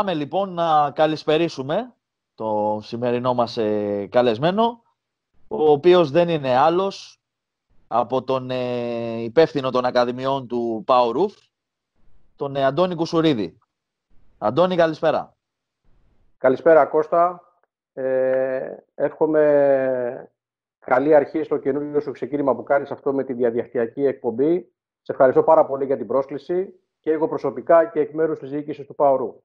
Πάμε λοιπόν να καλησπερίσουμε το σημερινό μας ε, καλεσμένο, ο οποίος δεν είναι άλλος από τον ε, υπεύθυνο των Ακαδημιών του Πάου τον ε, Αντώνη Κουσουρίδη. Αντώνη, καλησπέρα. Καλησπέρα, Κώστα. Ε, εύχομαι καλή αρχή στο καινούργιο σου ξεκίνημα που κάνεις αυτό με τη διαδικτυακή εκπομπή. Σε ευχαριστώ πάρα πολύ για την πρόσκληση και εγώ προσωπικά και εκ μέρους της διοίκησης του Παορού.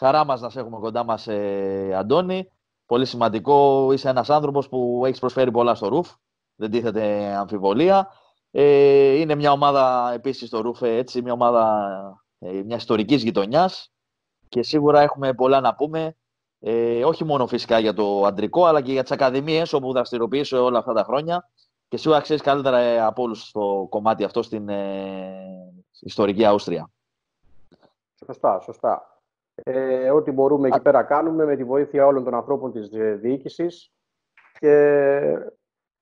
Χαρά μας να σε έχουμε κοντά μας, ε, Αντώνη. Πολύ σημαντικό. Είσαι ένας άνθρωπος που έχεις προσφέρει πολλά στο ρουφ. Δεν τίθεται αμφιβολία. Ε, είναι μια ομάδα επίσης στο ρουφ, έτσι, μια ομάδα ε, μια ιστορικής γειτονιάς και σίγουρα έχουμε πολλά να πούμε. Ε, όχι μόνο φυσικά για το αντρικό, αλλά και για τις ακαδημίες όπου δραστηριοποιήσω όλα αυτά τα χρόνια. Και σίγουρα ξέρεις καλύτερα ε, από όλους στο κομμάτι αυτό στην ε, ιστορική Αύστρια. Σωστά, σωστά ε, ό,τι μπορούμε εκεί πέρα κάνουμε με τη βοήθεια όλων των ανθρώπων της διοίκησης και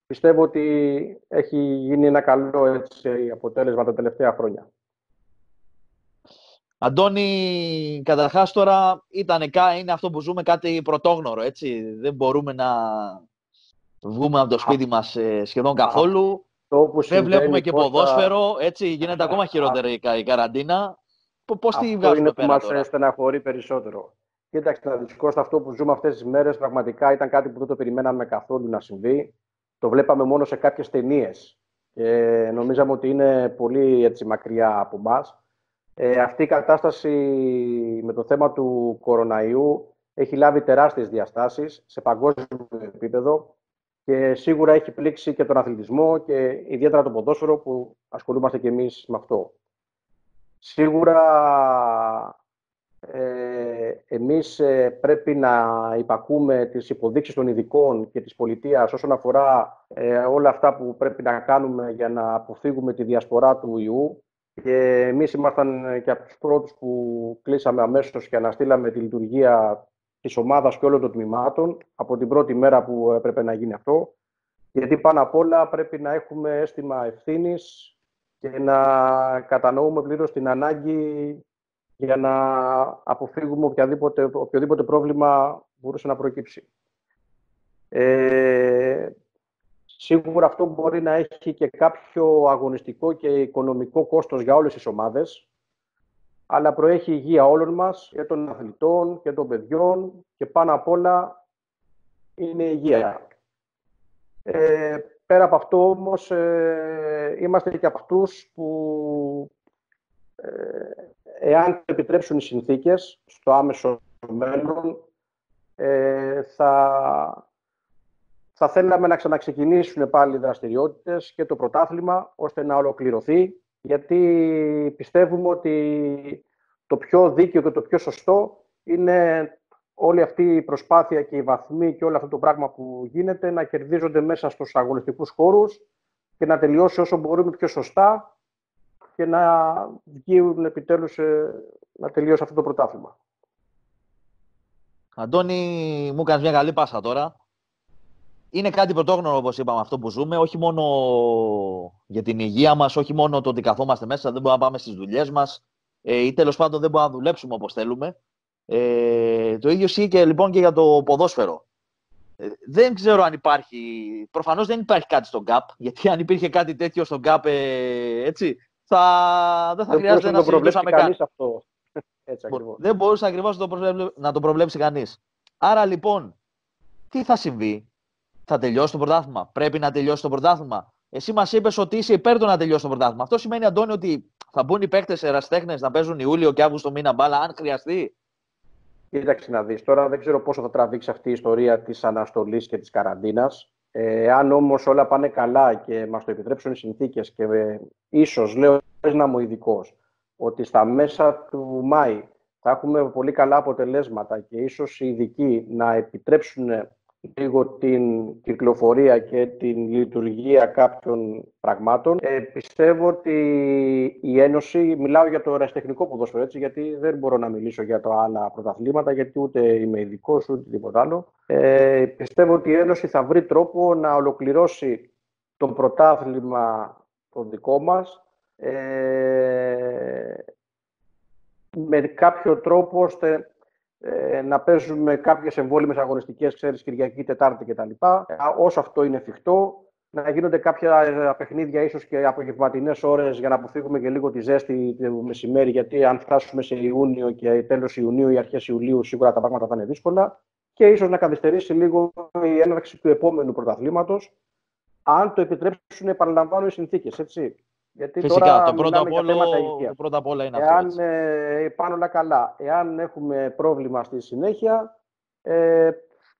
πιστεύω ότι έχει γίνει ένα καλό έτσι, αποτέλεσμα τα τελευταία χρόνια. Αντώνη, καταρχάς τώρα ήταν, είναι αυτό που ζούμε κάτι πρωτόγνωρο, έτσι. Δεν μπορούμε να βγούμε από το σπίτι μας ε, σχεδόν καθόλου. Δεν βλέπουμε και ποδόσφαιρο, έτσι. Γίνεται ακόμα χειρότερη η καραντίνα. Πώς τη βγάζουμε πέρα Αυτό είναι που μας στεναχωρεί περισσότερο. Κοίταξε, να δυσκώς αυτό που ζούμε αυτές τις μέρες πραγματικά ήταν κάτι που δεν το περιμέναμε καθόλου να συμβεί. Το βλέπαμε μόνο σε κάποιες ταινίες. Και νομίζαμε ότι είναι πολύ έτσι, μακριά από εμάς. Ε, αυτή η κατάσταση με το θέμα του κοροναϊού έχει λάβει τεράστιες διαστάσεις σε παγκόσμιο επίπεδο και σίγουρα έχει πλήξει και τον αθλητισμό και ιδιαίτερα το ποδόσφαιρο που ασχολούμαστε και εμείς με αυτό. Σίγουρα ε, εμείς ε, πρέπει να υπακούμε τις υποδείξεις των ειδικών και της πολιτείας όσον αφορά ε, όλα αυτά που πρέπει να κάνουμε για να αποφύγουμε τη διασπορά του ιού. Και εμείς ήμασταν και από τους πρώτους που κλείσαμε αμέσως και αναστήλαμε τη λειτουργία της ομάδας και όλων των τμήματων από την πρώτη μέρα που έπρεπε να γίνει αυτό. Γιατί πάνω απ' όλα πρέπει να έχουμε αίσθημα ευθύνης και να κατανοούμε πλήρως την ανάγκη για να αποφύγουμε οποιαδήποτε, οποιοδήποτε πρόβλημα μπορούσε να προκύψει. Ε, σίγουρα αυτό μπορεί να έχει και κάποιο αγωνιστικό και οικονομικό κόστος για όλες τις ομάδες, αλλά προέχει η υγεία όλων μας, και των αθλητών και των παιδιών και πάνω απ' όλα είναι η υγεία. Ε, Πέρα από αυτό όμως ε, είμαστε και από αυτούς που ε, εάν επιτρέψουν οι συνθήκες στο άμεσο μέλλον ε, θα, θα θέλαμε να ξαναξεκινήσουν πάλι οι δραστηριότητες και το πρωτάθλημα ώστε να ολοκληρωθεί γιατί πιστεύουμε ότι το πιο δίκαιο και το πιο σωστό είναι όλη αυτή η προσπάθεια και οι βαθμοί και όλο αυτό το πράγμα που γίνεται να κερδίζονται μέσα στους αγωνιστικούς χώρους και να τελειώσει όσο μπορούμε πιο σωστά και να βγουν επιτέλους ε, να τελειώσει αυτό το πρωτάθλημα. Αντώνη, μου κάνεις μια καλή πάσα τώρα. Είναι κάτι πρωτόγνωρο, όπως είπαμε, αυτό που ζούμε, όχι μόνο για την υγεία μας, όχι μόνο το ότι καθόμαστε μέσα, δεν μπορούμε να πάμε στις δουλειές μας ε, ή τέλος πάντων δεν μπορούμε να δουλέψουμε όπως θέλουμε. Ε, το ίδιο ισχύει και λοιπόν και για το ποδόσφαιρο. Ε, δεν ξέρω αν υπάρχει. Προφανώς δεν υπάρχει κάτι στον ΚΑΠ. Γιατί αν υπήρχε κάτι τέτοιο στον ΚΑΠ, ε, έτσι, θα, δεν θα δεν χρειάζεται να το συζητούσαμε καν. αυτό. Έτσι, ακριβώς. δεν μπορούσε ακριβώς να, το να το προβλέψει κανείς. Άρα λοιπόν, τι θα συμβεί, θα τελειώσει το πρωτάθλημα; Πρέπει να τελειώσει το πρωτάθλημα; Εσύ μας είπες ότι είσαι υπέρ του να τελειώσει το πρωτάθλημα. Αυτό σημαίνει, Αντώνη, ότι θα μπουν οι παίκτες εραστέχνε να παίζουν Ιούλιο και Αύγουστο μήνα μπάλα, αν χρειαστεί; Κοίταξε να δεις. Τώρα δεν ξέρω πόσο θα τραβήξει αυτή η ιστορία της αναστολής και της καραντίνας. Ε, αν όμως όλα πάνε καλά και μας το επιτρέψουν οι συνθήκες και ε, ίσως, λέω να μου ειδικός, ότι στα μέσα του Μάη θα έχουμε πολύ καλά αποτελέσματα και ίσως οι ειδικοί να επιτρέψουν λίγο την κυκλοφορία και την λειτουργία κάποιων πραγμάτων. Ε, πιστεύω ότι η Ένωση, μιλάω για το ερασιτεχνικό ποδόσφαιρο, έτσι, γιατί δεν μπορώ να μιλήσω για τα άλλα πρωταθλήματα, γιατί ούτε είμαι ειδικός ούτε τίποτα άλλο. Ε, πιστεύω ότι η Ένωση θα βρει τρόπο να ολοκληρώσει το πρωτάθλημα το δικό μας ε, με κάποιο τρόπο ώστε ε, να παίζουμε κάποιες εμβόλυμες αγωνιστικές, ξέρεις, Κυριακή, Τετάρτη κτλ. Όσο αυτό είναι εφικτό, να γίνονται κάποια ε, παιχνίδια ίσως και απογευματινές ώρες για να αποφύγουμε και λίγο τη ζέστη του μεσημέρι, γιατί αν φτάσουμε σε Ιούνιο και τέλος Ιουνίου ή αρχές Ιουλίου σίγουρα τα πράγματα θα είναι δύσκολα και ίσως να καθυστερήσει λίγο η έναρξη του επόμενου πρωταθλήματος, αν το επιτρέψουν, επαναλαμβάνω, οι συνθήκες, έτσι. Γιατί Φυσικά, τώρα το πρώτο, απ όλο, το πρώτο απ' όλα είναι Εάν, αυτός. Ε, πάνε όλα καλά. Εάν έχουμε πρόβλημα στη συνέχεια, ε,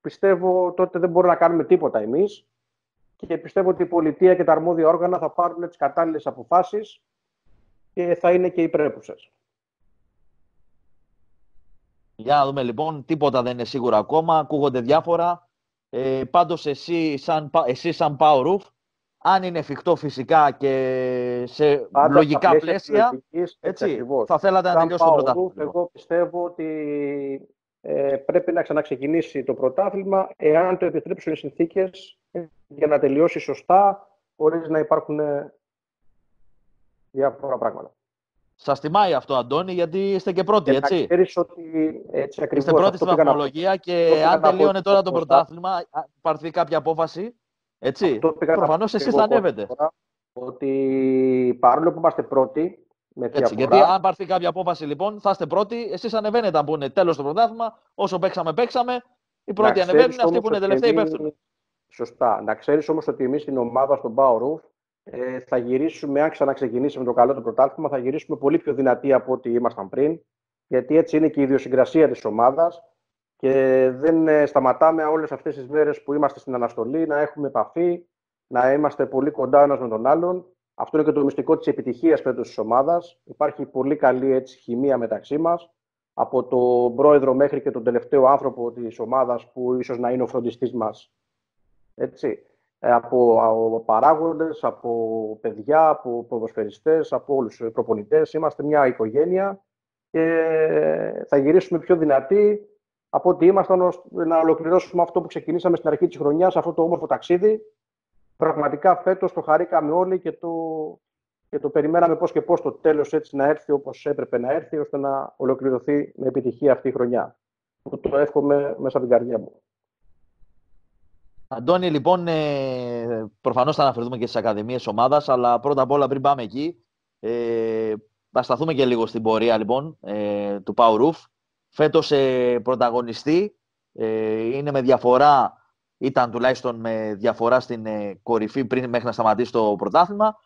πιστεύω τότε δεν μπορούμε να κάνουμε τίποτα εμείς και πιστεύω ότι η πολιτεία και τα αρμόδια όργανα θα πάρουν τις κατάλληλες αποφάσεις και θα είναι και οι πρέπουσες. Για να δούμε λοιπόν, τίποτα δεν είναι σίγουρο ακόμα, ακούγονται διάφορα. Ε, πάντως εσύ σαν, εσύ σαν Power αν είναι εφικτό φυσικά και σε Πάντα λογικά πλαίσια, έτσι, θα θέλατε να τελειώσει το πρωτάθλημα. Εγώ πιστεύω ότι ε, πρέπει να ξαναξεκινήσει το πρωτάθλημα εάν το επιτρέψουν οι συνθήκες για να τελειώσει σωστά χωρίς να υπάρχουν ε, διάφορα πράγματα. Σας τιμάει αυτό, Αντώνη, γιατί είστε και πρώτοι, έτσι; ότι έτσι ακριβώς, είστε πρώτοι στην βαθμολογία και αν τελείωνε τώρα το πρωτάθλημα, πάρθει κάποια απόφαση, έτσι. Προφανώς εσείς θα ανέβετε. Ότι παρόλο που είμαστε πρώτοι, με Έτσι, γιατί αν πάρθει κάποια απόφαση λοιπόν, θα είστε πρώτοι, εσείς ανεβαίνετε αν πούνε τέλος το πρωτάθλημα. Όσο παίξαμε, παίξαμε. Οι πρώτοι ανεβαίνουν, αυτοί που είναι τελευταίοι πέφτουν. Σωστά. Να ξέρεις όμως ότι εμείς στην ομάδα στον Power ε, θα γυρίσουμε, αν ξαναξεκινήσουμε το καλό το πρωτάθλημα, θα γυρίσουμε πολύ πιο δυνατοί από ό,τι ήμασταν πριν. Γιατί έτσι είναι και η ιδιοσυγκρασία της ομάδας και δεν ε, σταματάμε όλες αυτές τις μέρες που είμαστε στην αναστολή να έχουμε επαφή, να είμαστε πολύ κοντά ένας με τον άλλον. Αυτό είναι και το μυστικό της επιτυχίας φέτος της ομάδας. Υπάρχει πολύ καλή έτσι, χημεία μεταξύ μας, από τον πρόεδρο μέχρι και τον τελευταίο άνθρωπο της ομάδας που ίσως να είναι ο φροντιστής μας. Έτσι. Ε, από, από παράγοντες, από παιδιά, από ποδοσφαιριστές, από όλους τους προπονητές. Είμαστε μια οικογένεια και θα γυρίσουμε πιο δυνατοί από ότι ήμασταν να ολοκληρώσουμε αυτό που ξεκινήσαμε στην αρχή της χρονιάς, αυτό το όμορφο ταξίδι. Πραγματικά φέτος το χαρήκαμε όλοι και το, και το περιμέναμε πώς και πώς το τέλος έτσι να έρθει όπως έπρεπε να έρθει, ώστε να ολοκληρωθεί με επιτυχία αυτή η χρονιά. Το εύχομαι μέσα από την καρδιά μου. Αντώνη, λοιπόν, ε, προφανώς θα αναφερθούμε και στις ακαδημίες ομάδας, αλλά πρώτα απ' όλα πριν πάμε εκεί, ε, θα σταθούμε και λίγο στην πορεία λοιπόν, ε, του Power Roof. Φέτος ε, πρωταγωνιστή, ε, είναι με διαφορά, ήταν τουλάχιστον με διαφορά στην ε, κορυφή πριν μέχρι να σταματήσει το πρωτάθλημα.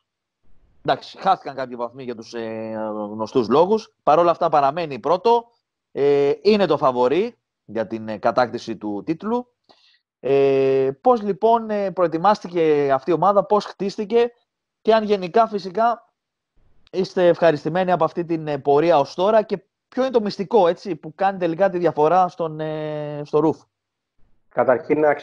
Εντάξει, χάθηκαν κάποιοι βαθμοί για τους ε, γνωστούς λόγους. Παρ' όλα αυτά παραμένει πρώτο. Ε, είναι το φαβορή για την ε, κατάκτηση του τίτλου. Ε, πώς λοιπόν προετοιμάστηκε αυτή η ομάδα, πώς χτίστηκε και αν γενικά φυσικά είστε ευχαριστημένοι από αυτή την πορεία ως τώρα και ποιο είναι το μυστικό έτσι, που κάνει τελικά τη διαφορά στον, ε, στο ρούφ. Καταρχήν να,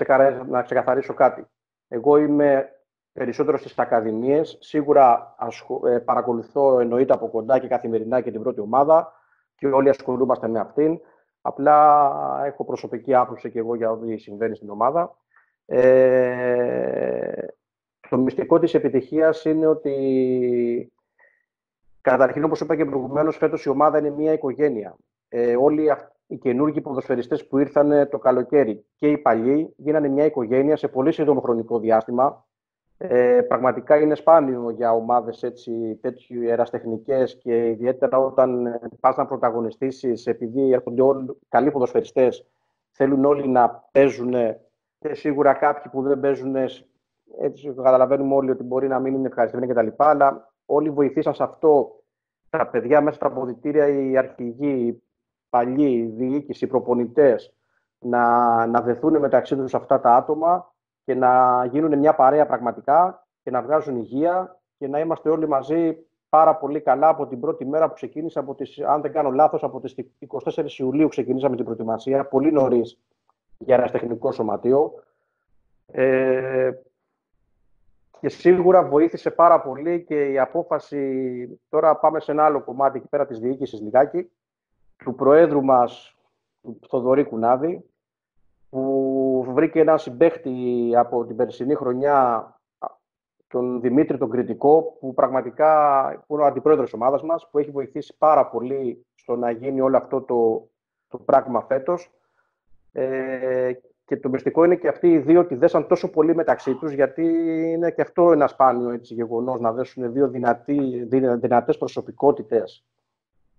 να ξεκαθαρίσω κάτι. Εγώ είμαι περισσότερο στις ακαδημίες. Σίγουρα ασχο... ε, παρακολουθώ εννοείται από κοντά και καθημερινά και την πρώτη ομάδα και όλοι ασχολούμαστε με αυτήν. Απλά έχω προσωπική άποψη και εγώ για ό,τι συμβαίνει στην ομάδα. Ε, το μυστικό της επιτυχίας είναι ότι Καταρχήν, όπως είπα και προηγουμένως, φέτος η ομάδα είναι μια οικογένεια. Ε, όλοι οι καινούργοι ποδοσφαιριστές που ήρθαν το καλοκαίρι και οι παλιοί γίνανε μια οικογένεια σε πολύ σύντομο χρονικό διάστημα. Ε, πραγματικά είναι σπάνιο για ομάδες τέτοιου εραστεχνικέ και ιδιαίτερα όταν πας να πρωταγωνιστήσεις, επειδή έρχονται όλοι καλοί ποδοσφαιριστές, θέλουν όλοι να παίζουν και σίγουρα κάποιοι που δεν παίζουν, έτσι καταλαβαίνουμε όλοι ότι μπορεί να μην είναι ευχαριστημένοι κτλ. Αλλά όλοι βοηθήσαν σε αυτό τα παιδιά μέσα στα αποδητήρια, οι αρχηγοί, οι παλιοί, οι διοίκηση, οι προπονητές, να, να δεθούν μεταξύ τους αυτά τα άτομα και να γίνουν μια παρέα πραγματικά και να βγάζουν υγεία και να είμαστε όλοι μαζί πάρα πολύ καλά από την πρώτη μέρα που ξεκίνησα, από τις, αν δεν κάνω λάθος, από τις 24 Ιουλίου ξεκινήσαμε την προετοιμασία, πολύ νωρίς για ένα τεχνικό σωματείο. Ε, και σίγουρα βοήθησε πάρα πολύ και η απόφαση, τώρα πάμε σε ένα άλλο κομμάτι εκεί πέρα της διοίκησης λιγάκι, του Προέδρου μας, του Θοδωρή Κουνάδη, που βρήκε ένα συμπέχτη από την περσινή χρονιά τον Δημήτρη τον Κριτικό, που πραγματικά που είναι ο αντιπρόεδρος της ομάδας μας, που έχει βοηθήσει πάρα πολύ στο να γίνει όλο αυτό το, το πράγμα φέτος. Ε, και το μυστικό είναι και αυτοί οι δύο ότι δέσαν τόσο πολύ μεταξύ τους, γιατί είναι και αυτό ένα σπάνιο έτσι, γεγονός, να δέσουν δύο δυνατοί, δυνατές προσωπικότητες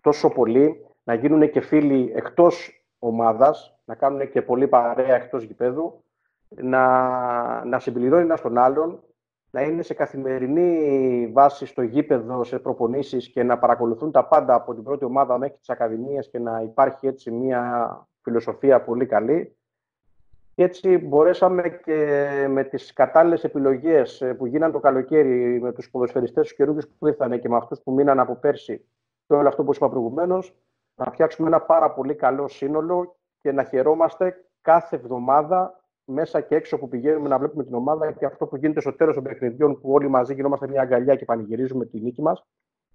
τόσο πολύ, να γίνουν και φίλοι εκτός ομάδας, να κάνουν και πολύ παρέα εκτός γηπέδου, να, να συμπληρώνει ένας τον άλλον, να είναι σε καθημερινή βάση στο γήπεδο, σε προπονήσεις και να παρακολουθούν τα πάντα από την πρώτη ομάδα μέχρι τις ακαδημίες και να υπάρχει έτσι μια φιλοσοφία πολύ καλή. Και έτσι μπορέσαμε και με τις κατάλληλες επιλογές που γίναν το καλοκαίρι με τους ποδοσφαιριστές τους καιρού που ήρθαν και με αυτούς που μείναν από πέρσι και όλο αυτό που είπα προηγουμένως, να φτιάξουμε ένα πάρα πολύ καλό σύνολο και να χαιρόμαστε κάθε εβδομάδα μέσα και έξω που πηγαίνουμε να βλέπουμε την ομάδα και αυτό που γίνεται στο τέλος των παιχνιδιών που όλοι μαζί γινόμαστε μια αγκαλιά και πανηγυρίζουμε τη νίκη μας,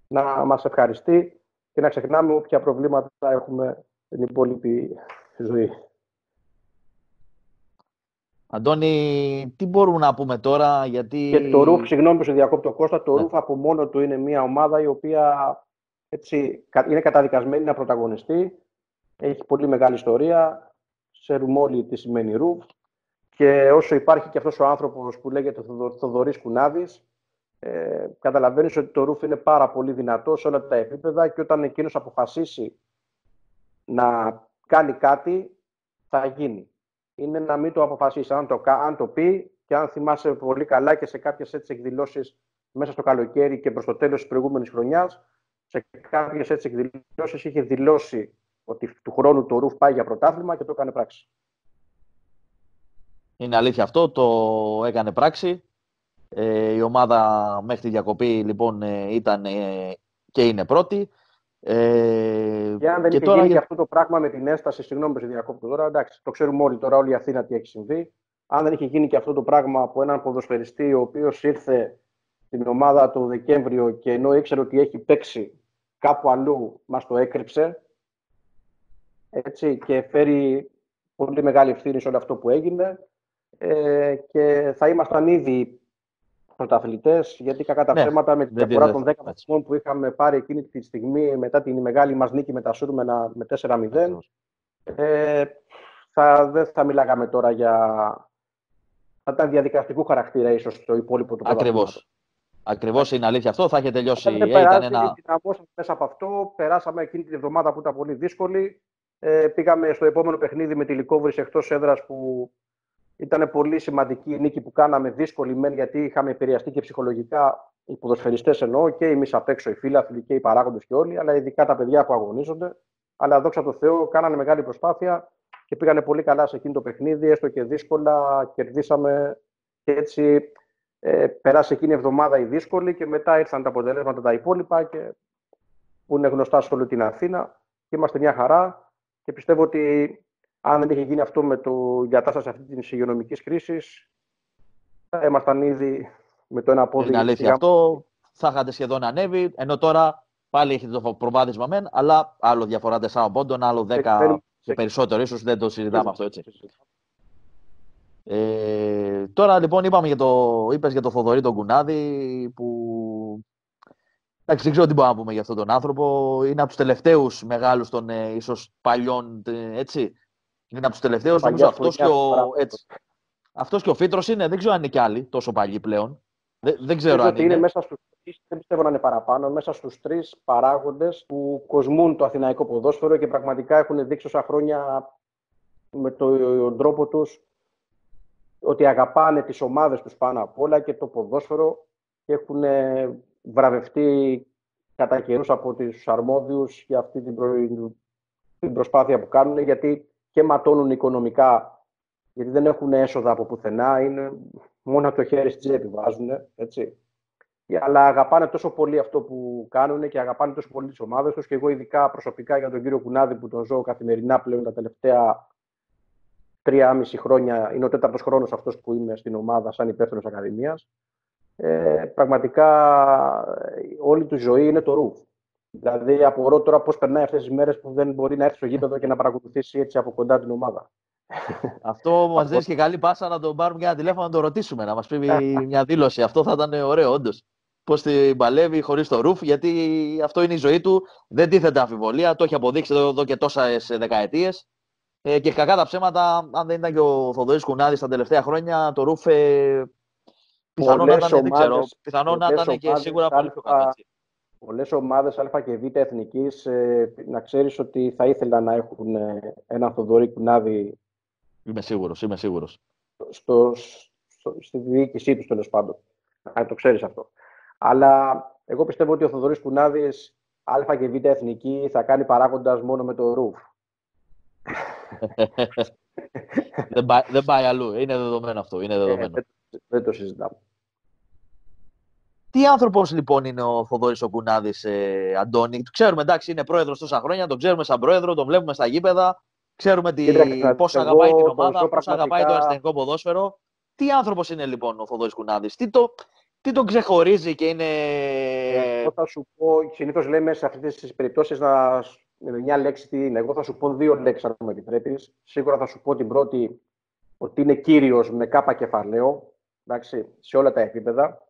να μας ευχαριστεί και να ξεχνάμε όποια προβλήματα έχουμε στην υπόλοιπη ζωή. Αντώνη, τι μπορούμε να πούμε τώρα, γιατί... Και το Ρουφ, συγγνώμη που σε διακόπτω Κώστα, το ναι. Ρουφ από μόνο του είναι μια ομάδα η οποία έτσι, είναι καταδικασμένη να πρωταγωνιστεί. Έχει πολύ μεγάλη ιστορία. Ξέρουμε όλοι τι σημαίνει Ρουφ. Και όσο υπάρχει και αυτός ο άνθρωπος που λέγεται Θοδωρής Κουνάδης, ε, καταλαβαίνεις ότι το Ρουφ είναι πάρα πολύ δυνατό σε όλα τα επίπεδα και όταν εκείνος αποφασίσει να κάνει κάτι, θα γίνει. Είναι να μην το αποφασίσεις. Αν το, αν το πει και αν θυμάσαι πολύ καλά και σε κάποιες έτσι εκδηλώσεις μέσα στο καλοκαίρι και προς το τέλος της προηγούμενης χρονιάς, σε κάποιες έτσι εκδηλώσεις είχε δηλώσει ότι του χρόνου το Ρουφ πάει για πρωτάθλημα και το έκανε πράξη. Είναι αλήθεια αυτό, το έκανε πράξη. Ε, η ομάδα μέχρι τη διακοπή λοιπόν ε, ήταν ε, και είναι πρώτη. Ε, και αν δεν και είχε τώρα... γίνει και αυτό το πράγμα με την έσταση, συγγνώμη που σε διακόπτω τώρα, εντάξει, το ξέρουμε όλοι τώρα, όλη η Αθήνα τι έχει συμβεί. Αν δεν είχε γίνει και αυτό το πράγμα από έναν ποδοσφαιριστή ο οποίος ήρθε στην ομάδα το Δεκέμβριο και ενώ ήξερε ότι έχει παίξει κάπου αλλού, μας το έκρυψε. Έτσι, και φέρει πολύ μεγάλη ευθύνη σε όλο αυτό που έγινε ε, και θα ήμασταν ήδη πρωταθλητές, γιατί κακά τα ναι, ψέματα με τη διαφορά των 10 βαθμών που είχαμε πάρει εκείνη τη στιγμή μετά την μεγάλη μας νίκη με τα Σούρμενα με 4-0. Ε, θα, δεν θα μιλάγαμε τώρα για. θα ήταν διαδικαστικού χαρακτήρα ίσως το υπόλοιπο του Ακριβώς. Ακριβώς είναι αλήθεια αυτό. Θα είχε τελειώσει. η ήταν ένα... μέσα από αυτό. Περάσαμε εκείνη την εβδομάδα που ήταν πολύ δύσκολη. Ε, πήγαμε στο επόμενο παιχνίδι με τη Λικόβρης εκτός έδρας που ήταν πολύ σημαντική η νίκη που κάναμε, δύσκολη μεν γιατί είχαμε επηρεαστεί και ψυχολογικά οι ποδοσφαιριστές εννοώ και εμείς απ' έξω, οι φίλοι και οι παράγοντες και όλοι, αλλά ειδικά τα παιδιά που αγωνίζονται. Αλλά δόξα τω Θεώ, κάνανε μεγάλη προσπάθεια και πήγανε πολύ καλά σε εκείνο το παιχνίδι, έστω και δύσκολα. Κερδίσαμε και έτσι ε, περάσει εκείνη η εβδομάδα η δύσκολη και μετά ήρθαν τα αποτελέσματα τα υπόλοιπα και, που είναι γνωστά σε όλη την Αθήνα. Και είμαστε μια χαρά και πιστεύω ότι αν δεν είχε γίνει αυτό με το κατάσταση αυτή της υγειονομικής κρίσης, θα ήμασταν ήδη με το ένα πόδι. Είναι αλήθεια αυτό. Θα είχατε σχεδόν ανέβει. Ενώ τώρα πάλι έχετε το προβάδισμα μεν, αλλά άλλο διαφορά 4 πόντων, άλλο 10 και περισσότερο. ίσως δεν το συζητάμε αυτό έτσι. Ε, τώρα λοιπόν είπαμε για το, είπες για το Θοδωρή τον Κουνάδη που Εντάξει, δεν ξέρω τι μπορούμε να πούμε για αυτόν τον άνθρωπο. Είναι από τους τελευταίους μεγάλους των ε, ίσως παλιών ε, έτσι, είναι από τους τελευταίους. Νομίζω αυτός και, ο, έτσι, αυτός και ο Φίτρος είναι. Δεν ξέρω αν είναι κι άλλοι τόσο παλιοί πλέον. Δεν, δεν ξέρω αν είναι. είναι μέσα στους, δεν πιστεύω να είναι παραπάνω. Μέσα στους τρεις παράγοντες που κοσμούν το αθηναϊκό ποδόσφαιρο και πραγματικά έχουν δείξει όσα χρόνια με τον τρόπο τους ότι αγαπάνε τις ομάδες τους πάνω απ' όλα και το ποδόσφαιρο και έχουν βραβευτεί κατά καιρούς από τους αρμόδιους για αυτή την, την προσπάθεια που κάνουν γιατί και ματώνουν οικονομικά, γιατί δεν έχουν έσοδα από πουθενά, είναι μόνο το χέρι στην τσέπη βάζουν, έτσι. Αλλά αγαπάνε τόσο πολύ αυτό που κάνουν και αγαπάνε τόσο πολύ τις ομάδες τους. Και εγώ, ειδικά προσωπικά για τον κύριο Κουνάδη, που τον ζω καθημερινά πλέον τα τελευταία τρία μισή χρόνια, είναι ο τέταρτος χρόνος αυτός που είμαι στην ομάδα σαν υπεύθυνος Ακαδημίας. Ε, πραγματικά όλη του ζωή είναι το ρουφ. Δηλαδή, απορώ τώρα πώς περνάει αυτές τις μέρες που δεν μπορεί να έρθει στο γήπεδο και να παρακολουθήσει έτσι από κοντά την ομάδα. Αυτό μας δίνει και καλή πάσα να τον πάρουμε για ένα τηλέφωνο να τον ρωτήσουμε, να μας πει μια δήλωση. Αυτό θα ήταν ωραίο, όντως. Πώς την παλεύει χωρίς το ρουφ, γιατί αυτό είναι η ζωή του. Δεν τίθεται αμφιβολία. Το έχει αποδείξει εδώ και τόσες δεκαετίες. Ε, και κακά τα ψέματα, αν δεν ήταν και ο Θοδωρής Κουνάδης τα τελευταία χρόνια, το ρουφ ε, πιθανόν να ήταν, δεν ξέρω, πιθανόν να ήταν και σίγουρα πολύ πιο καλά. Πολλές ομάδες Α και Β εθνικής, ε, να ξέρεις ότι θα ήθελαν να έχουν ε, έναν Θοδωρή Κουνάδη. Είμαι σίγουρος, είμαι σίγουρος. Στο, στο, στη διοίκησή τους τέλος πάντων. Να το ξέρεις αυτό. Αλλά εγώ πιστεύω ότι ο Θοδωρής Κουνάδη Α και Β εθνική θα κάνει παράγοντας μόνο με το ρουφ. δεν, πάει, δεν πάει αλλού. Είναι δεδομένο αυτό. Είναι δεδομένο. Ε, δεν το συζητάμε. Τι άνθρωπος λοιπόν είναι ο Θοδωρής ο Κουνάδης, ε, Αντώνη; Ξέρουμε, εντάξει, είναι πρόεδρος τόσα χρόνια, τον ξέρουμε σαν πρόεδρο, τον βλέπουμε στα γήπεδα. Ξέρουμε τι, πώς αγαπάει την ομάδα, πώς αγαπάει το αριστερικό ποδόσφαιρο. Τι άνθρωπος είναι λοιπόν ο Θοδωρής Κουνάδης, τι, το, τι τον ξεχωρίζει και είναι. Εγώ θα σου πω, συνήθως λέμε σε αυτές τις περιπτώσεις να. Με μια λέξη τι είναι. Εγώ θα σου πω δύο λέξεις, αν με επιτρέπεις. Σίγουρα θα σου πω την πρώτη ότι είναι κύριος με κάπα κεφαλαίο εντάξει, σε όλα τα επίπεδα.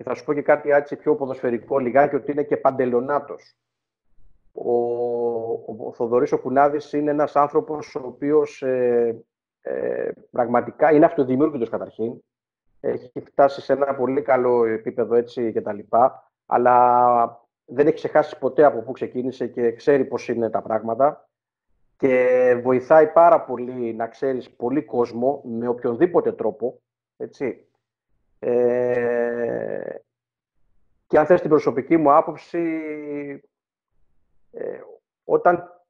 Και θα σου πω και κάτι έτσι πιο ποδοσφαιρικό λιγάκι, ότι είναι και παντελονάτος. Ο, ο, ο Θοδωρής ο Κουνάδης είναι ένας άνθρωπος ο οποίος ε, ε, πραγματικά είναι αυτοδημιούργητος καταρχήν. Έχει φτάσει σε ένα πολύ καλό επίπεδο έτσι και τα λοιπά, αλλά δεν έχει ξεχάσει ποτέ από πού ξεκίνησε και ξέρει πώς είναι τα πράγματα και βοηθάει πάρα πολύ να ξέρεις πολύ κόσμο με οποιονδήποτε τρόπο, έτσι, ε, και αν θες την προσωπική μου άποψη, ε, όταν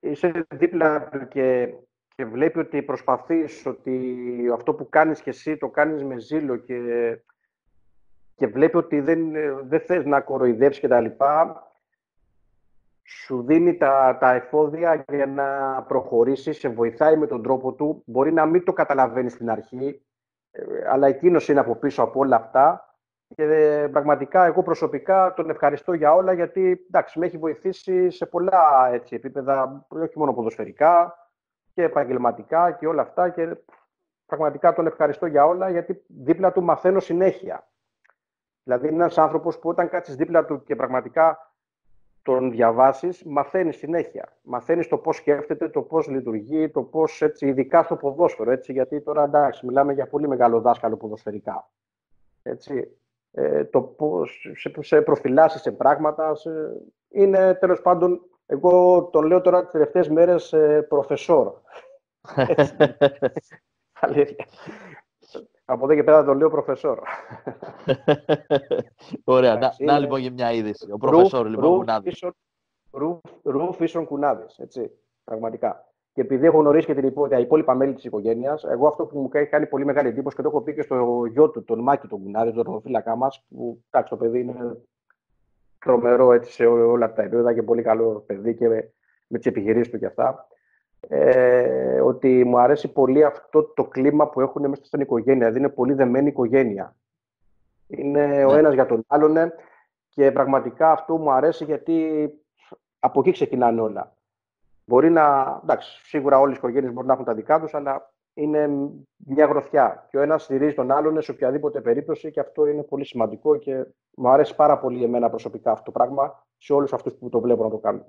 είσαι δίπλα του και, και βλέπει ότι προσπαθείς, ότι αυτό που κάνεις και εσύ το κάνεις με ζήλο και, και βλέπει ότι δεν, δεν θες να κοροϊδεύεις και τα λοιπά, σου δίνει τα, τα εφόδια για να προχωρήσεις, σε βοηθάει με τον τρόπο του. Μπορεί να μην το καταλαβαίνεις στην αρχή, ε, αλλά εκείνος είναι από πίσω από όλα αυτά και ε, πραγματικά εγώ προσωπικά τον ευχαριστώ για όλα γιατί εντάξει, με έχει βοηθήσει σε πολλά έτσι, επίπεδα, όχι μόνο ποδοσφαιρικά και επαγγελματικά και όλα αυτά και πραγματικά τον ευχαριστώ για όλα γιατί δίπλα του μαθαίνω συνέχεια. Δηλαδή είναι ένας άνθρωπος που όταν κάτσεις δίπλα του και πραγματικά τον διαβάσεις, μαθαίνεις συνέχεια. Μαθαίνεις το πώς σκέφτεται, το πώς λειτουργεί, το πώς, έτσι, ειδικά στο ποδόσφαιρο, έτσι, γιατί τώρα εντάξει, μιλάμε για πολύ μεγάλο δάσκαλο ποδοσφαιρικά. Έτσι, ε, το πώς σε, σε προφυλάσσεις σε πράγματα, σε, είναι τέλος πάντων, εγώ τον λέω τώρα τις τελευταίες μέρες ε, προφεσόρ. Αλήθεια. Από εδώ και πέρα το λέω προφεσόρ. Ωραία. να, να, λοιπόν για μια είδηση. Ο προφεσόρ λοιπόν Κουνάδης. Ρουφ ίσον Κουνάδης, έτσι, πραγματικά. Και επειδή έχω γνωρίσει και την τα υπόλοιπα μέλη της οικογένειας, εγώ αυτό που μου έχει κάνει πολύ μεγάλη εντύπωση και το έχω πει και στο γιο του, τον Μάκη τον Κουνάδη, τον ροφύλακά μας, που εντάξει, το παιδί είναι τρομερό έτσι, σε όλα τα επίπεδα και πολύ καλό παιδί και με, με τις επιχειρήσεις του και αυτά ε, ότι μου αρέσει πολύ αυτό το κλίμα που έχουν μέσα στην οικογένεια. Δηλαδή είναι πολύ δεμένη οικογένεια. Είναι ναι. ο ένας για τον άλλον και πραγματικά αυτό μου αρέσει γιατί από εκεί ξεκινάνε όλα. Μπορεί να, εντάξει, σίγουρα όλες οι οικογένειες μπορούν να έχουν τα δικά τους, αλλά είναι μια γροθιά. Και ο ένας στηρίζει τον άλλον σε οποιαδήποτε περίπτωση και αυτό είναι πολύ σημαντικό και μου αρέσει πάρα πολύ εμένα προσωπικά αυτό το πράγμα σε όλους αυτούς που το βλέπουν να το κάνουν.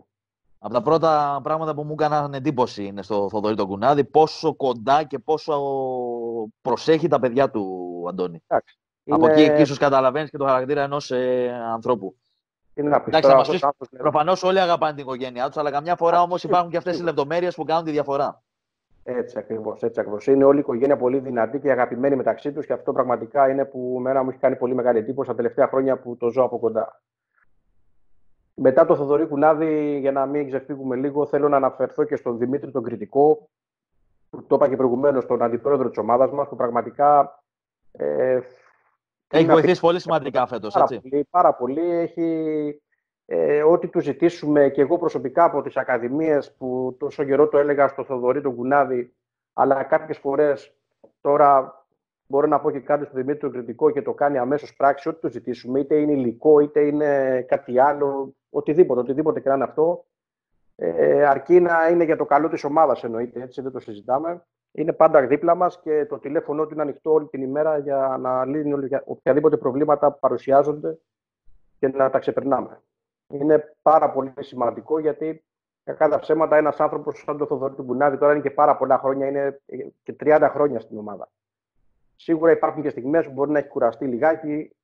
Από τα πρώτα πράγματα που μου έκαναν εντύπωση είναι στο Θοδωρή τον Κουνάδη πόσο κοντά και πόσο προσέχει τα παιδιά του Αντώνη. Εντάξει, Από εκεί ίσως καταλαβαίνεις και το χαρακτήρα ενός ε, ανθρώπου. Είναι Εντάξει, Προφανώς όλοι αγαπάνε την οικογένειά τους, αλλά καμιά φορά όμως υπάρχουν και αυτές οι λεπτομέρειες που κάνουν τη διαφορά. Έτσι ακριβώς. Έτσι ακριβώς. Είναι όλη η οικογένεια πολύ δυνατή και αγαπημένη μεταξύ τους και αυτό πραγματικά είναι που μένα μου έχει κάνει πολύ μεγάλη εντύπωση τα τελευταία χρόνια που το ζω από κοντά. Μετά το Θοδωρή Κουνάδη, για να μην ξεφύγουμε λίγο, θέλω να αναφερθώ και στον Δημήτρη τον Κριτικό, που το είπα και προηγουμένως, τον αντιπρόεδρο της ομάδας μας, που πραγματικά. Ε, έχει βοηθήσει πολύ σημαντικά φέτος, έτσι. Πολύ, πάρα πολύ. Έχει ε, ό,τι του ζητήσουμε και εγώ προσωπικά από τις ακαδημίες που τόσο καιρό το έλεγα στο Θοδωρή τον Κουνάδη, αλλά κάποιες φορές τώρα μπορώ να πω και κάτι στο Δημήτρη τον Κριτικό και το κάνει αμέσως πράξη, ό,τι του ζητήσουμε, είτε είναι υλικό, είτε είναι κάτι άλλο, οτιδήποτε, οτιδήποτε και να είναι αυτό, Ε, αρκεί να είναι για το καλό της ομάδας εννοείται, έτσι δεν το συζητάμε. Είναι πάντα δίπλα μας και το τηλέφωνο του είναι ανοιχτό όλη την ημέρα για να λύνει οποιαδήποτε προβλήματα παρουσιάζονται και να τα ξεπερνάμε. Είναι πάρα πολύ σημαντικό γιατί Κακά τα ψέματα, ένας άνθρωπος σαν τον Θοδωρή του Μπουνάδη τώρα είναι και πάρα πολλά χρόνια, είναι και 30 χρόνια στην ομάδα. Σίγουρα υπάρχουν και στιγμές που μπορεί να έχει κουραστεί λιγάκι,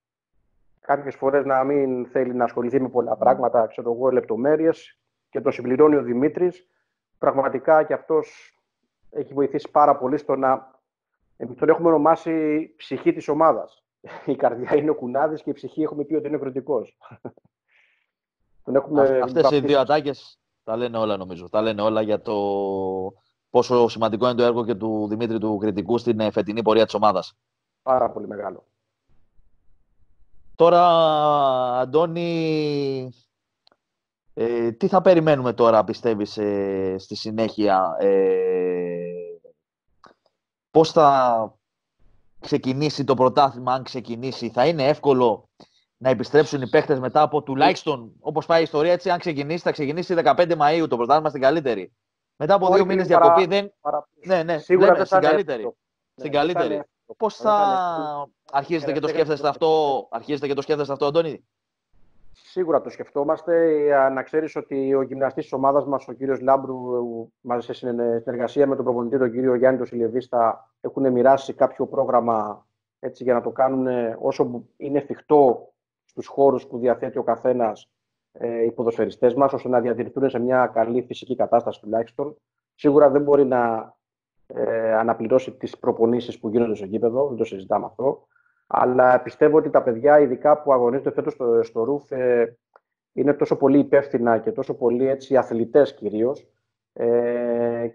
κάποιες φορές να μην θέλει να ασχοληθεί με πολλά πράγματα, ξέρω εγώ, λεπτομέρειες και το συμπληρώνει ο Δημήτρης. Πραγματικά και αυτός έχει βοηθήσει πάρα πολύ στο να. Εμεί τον έχουμε ονομάσει ψυχή της ομάδας. Η καρδιά είναι ο κουνάδης και η ψυχή έχουμε πει ότι είναι κριτικός. Αυτές οι δύο ατάκες τα λένε όλα νομίζω. Τα λένε όλα για το πόσο σημαντικό είναι το έργο και του Δημήτρη του Κριτικού στην ε, φετινή πορεία της ομάδας. Πάρα πολύ μεγάλο. Τώρα, Αντώνη, ε, τι θα περιμένουμε τώρα, πιστεύεις, ε, στη συνέχεια. Ε, πώς θα ξεκινήσει το πρωτάθλημα, αν ξεκινήσει. Θα είναι εύκολο να επιστρέψουν οι παίχτε μετά από τουλάχιστον όπως πάει η ιστορία έτσι. Αν ξεκινήσει, θα ξεκινήσει 15 Μαου το πρωτάθλημα στην καλύτερη. Μετά από δύο μήνες διακοπή δεν. Ναι, ναι, Σίγουρα δεν στην καλύτερη. Ναι, στην καλύτερη. Πώς θα. Αρχίζετε και το σκέφτεστε αυτό, αρχίζετε και το σκέφτεστε αυτό, Αντώνη; Σίγουρα το σκεφτόμαστε. Να ξέρεις ότι ο γυμναστής της ομάδας μας, ο κύριος Λάμπρου, μαζί σε συνεργασία με τον προπονητή, τον κύριο Γιάννη Σιλεβίστα, έχουν μοιράσει κάποιο πρόγραμμα έτσι, για να το κάνουν όσο είναι εφικτό στους χώρους που διαθέτει ο καθένας ε, οι ποδοσφαιριστές μας, ώστε να διατηρηθούν σε μια καλή φυσική κατάσταση τουλάχιστον. Σίγουρα δεν μπορεί να ε, αναπληρώσει τις προπονήσεις που γίνονται στο γήπεδο, δεν το συζητάμε αυτό. Αλλά πιστεύω ότι τα παιδιά, ειδικά που αγωνίζονται φέτος στο, στο ΡΟΥΦ, ε, είναι τόσο πολύ υπεύθυνα και τόσο πολύ έτσι, αθλητές κυρίως ε,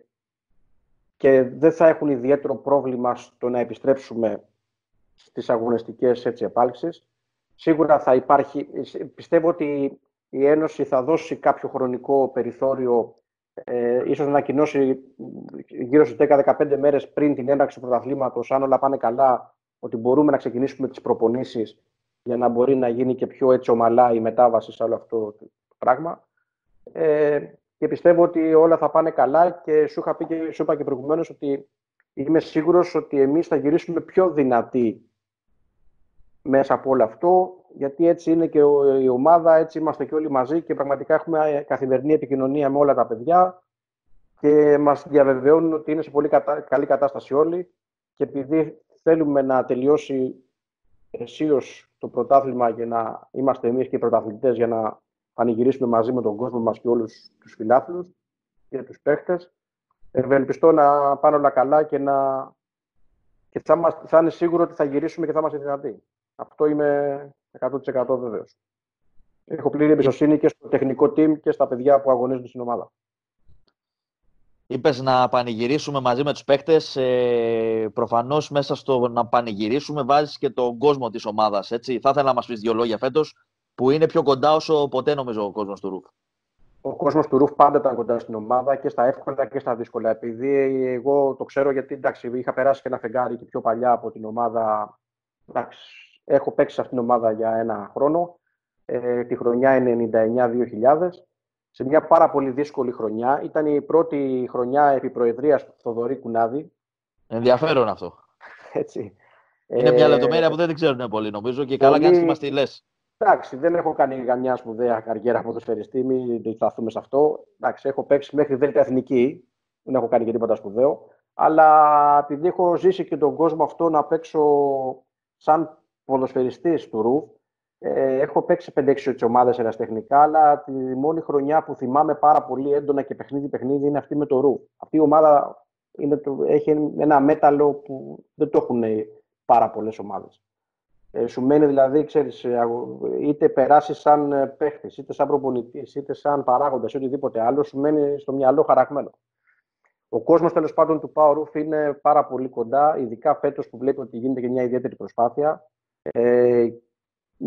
και δεν θα έχουν ιδιαίτερο πρόβλημα στο να επιστρέψουμε στις αγωνιστικές έτσι, επάλξεις. Σίγουρα θα υπάρχει, πιστεύω ότι η Ένωση θα δώσει κάποιο χρονικό περιθώριο, ε, ίσως να ανακοινώσει γύρω στις 10-15 μέρες πριν την έναρξη του πρωταθλήματος, αν όλα πάνε καλά, ότι μπορούμε να ξεκινήσουμε τις προπονήσεις για να μπορεί να γίνει και πιο έτσι ομαλά η μετάβαση σε όλο αυτό το πράγμα. Ε, και πιστεύω ότι όλα θα πάνε καλά και σου είχα πει και, σου είπα και προηγουμένως ότι είμαι σίγουρος ότι εμείς θα γυρίσουμε πιο δυνατοί μέσα από όλο αυτό, γιατί έτσι είναι και η ομάδα, έτσι είμαστε και όλοι μαζί και πραγματικά έχουμε καθημερινή επικοινωνία με όλα τα παιδιά και μας διαβεβαιώνουν ότι είναι σε πολύ καλή κατάσταση όλοι και επειδή θέλουμε να τελειώσει αισίως το πρωτάθλημα και να είμαστε εμείς και οι πρωταθλητές για να πανηγυρίσουμε μαζί με τον κόσμο μας και όλους τους φιλάθλους και τους παίχτες. Ευελπιστώ να πάνε όλα καλά και, να... και θα, θα είναι σίγουρο ότι θα γυρίσουμε και θα είμαστε δυνατοί. Αυτό είμαι 100% βέβαιο. Έχω πλήρη εμπιστοσύνη και στο τεχνικό team και στα παιδιά που αγωνίζονται στην ομάδα. Είπες να πανηγυρίσουμε μαζί με τους παίκτες. Ε, Προφανώς μέσα στο να πανηγυρίσουμε βάζεις και τον κόσμο της ομάδας. Θα ήθελα να μας πεις δύο λόγια φέτος που είναι πιο κοντά όσο ποτέ νομίζω ο κόσμος του Ρουφ. Ο κόσμος του Ρουφ πάντα ήταν κοντά στην ομάδα και στα εύκολα και στα δύσκολα. Επειδή εγώ το ξέρω γιατί εντάξει, είχα περάσει και ένα φεγγάρι και πιο παλιά από την ομάδα. Εντάξει, Έχω παίξει σε αυτήν την ομάδα για ένα χρόνο, ε, τη χρονιά 99-2000, σε μια πάρα πολύ δύσκολη χρονιά. Ήταν η πρώτη χρονιά επί προεδρίας του Θοδωρή Κουνάδη. Ενδιαφέρον αυτό. Έτσι. Είναι μια ε, λεπτομέρεια που δεν την ξέρουν πολύ, νομίζω, και καλά κάνεις και μας τη λες. Εντάξει, δεν έχω κάνει καμιά σπουδαία καριέρα από το σφαιριστή, μην σταθούμε σε αυτό. Εντάξει, έχω παίξει μέχρι Δέλτα Εθνική, δεν έχω κάνει και τίποτα σπουδαίο. Αλλά επειδή έχω ζήσει και τον κόσμο αυτό να παίξω σαν ποδοσφαιριστής του ΡΟΥΦ. Ε, έχω παίξει 5-6 ομάδες εραστεχνικά, αλλά τη μόνη χρονιά που θυμάμαι πάρα πολύ έντονα και παιχνίδι-παιχνίδι είναι αυτή με το ΡΟΥΦ. Αυτή η ομάδα είναι το, έχει ένα μέταλλο που δεν το έχουν πάρα πολλές ομάδες. Ε, σου μένει δηλαδή, ξέρεις, ε, είτε περάσεις σαν ε, παίχτης, είτε σαν προπονητής, είτε σαν παράγοντας, ή οτιδήποτε άλλο, σου μένει στο μυαλό χαραγμένο. Ο κόσμος τέλος πάντων του Power είναι πάρα πολύ κοντά, ειδικά φέτος που βλέπει ότι γίνεται και μια ιδιαίτερη προσπάθεια ε,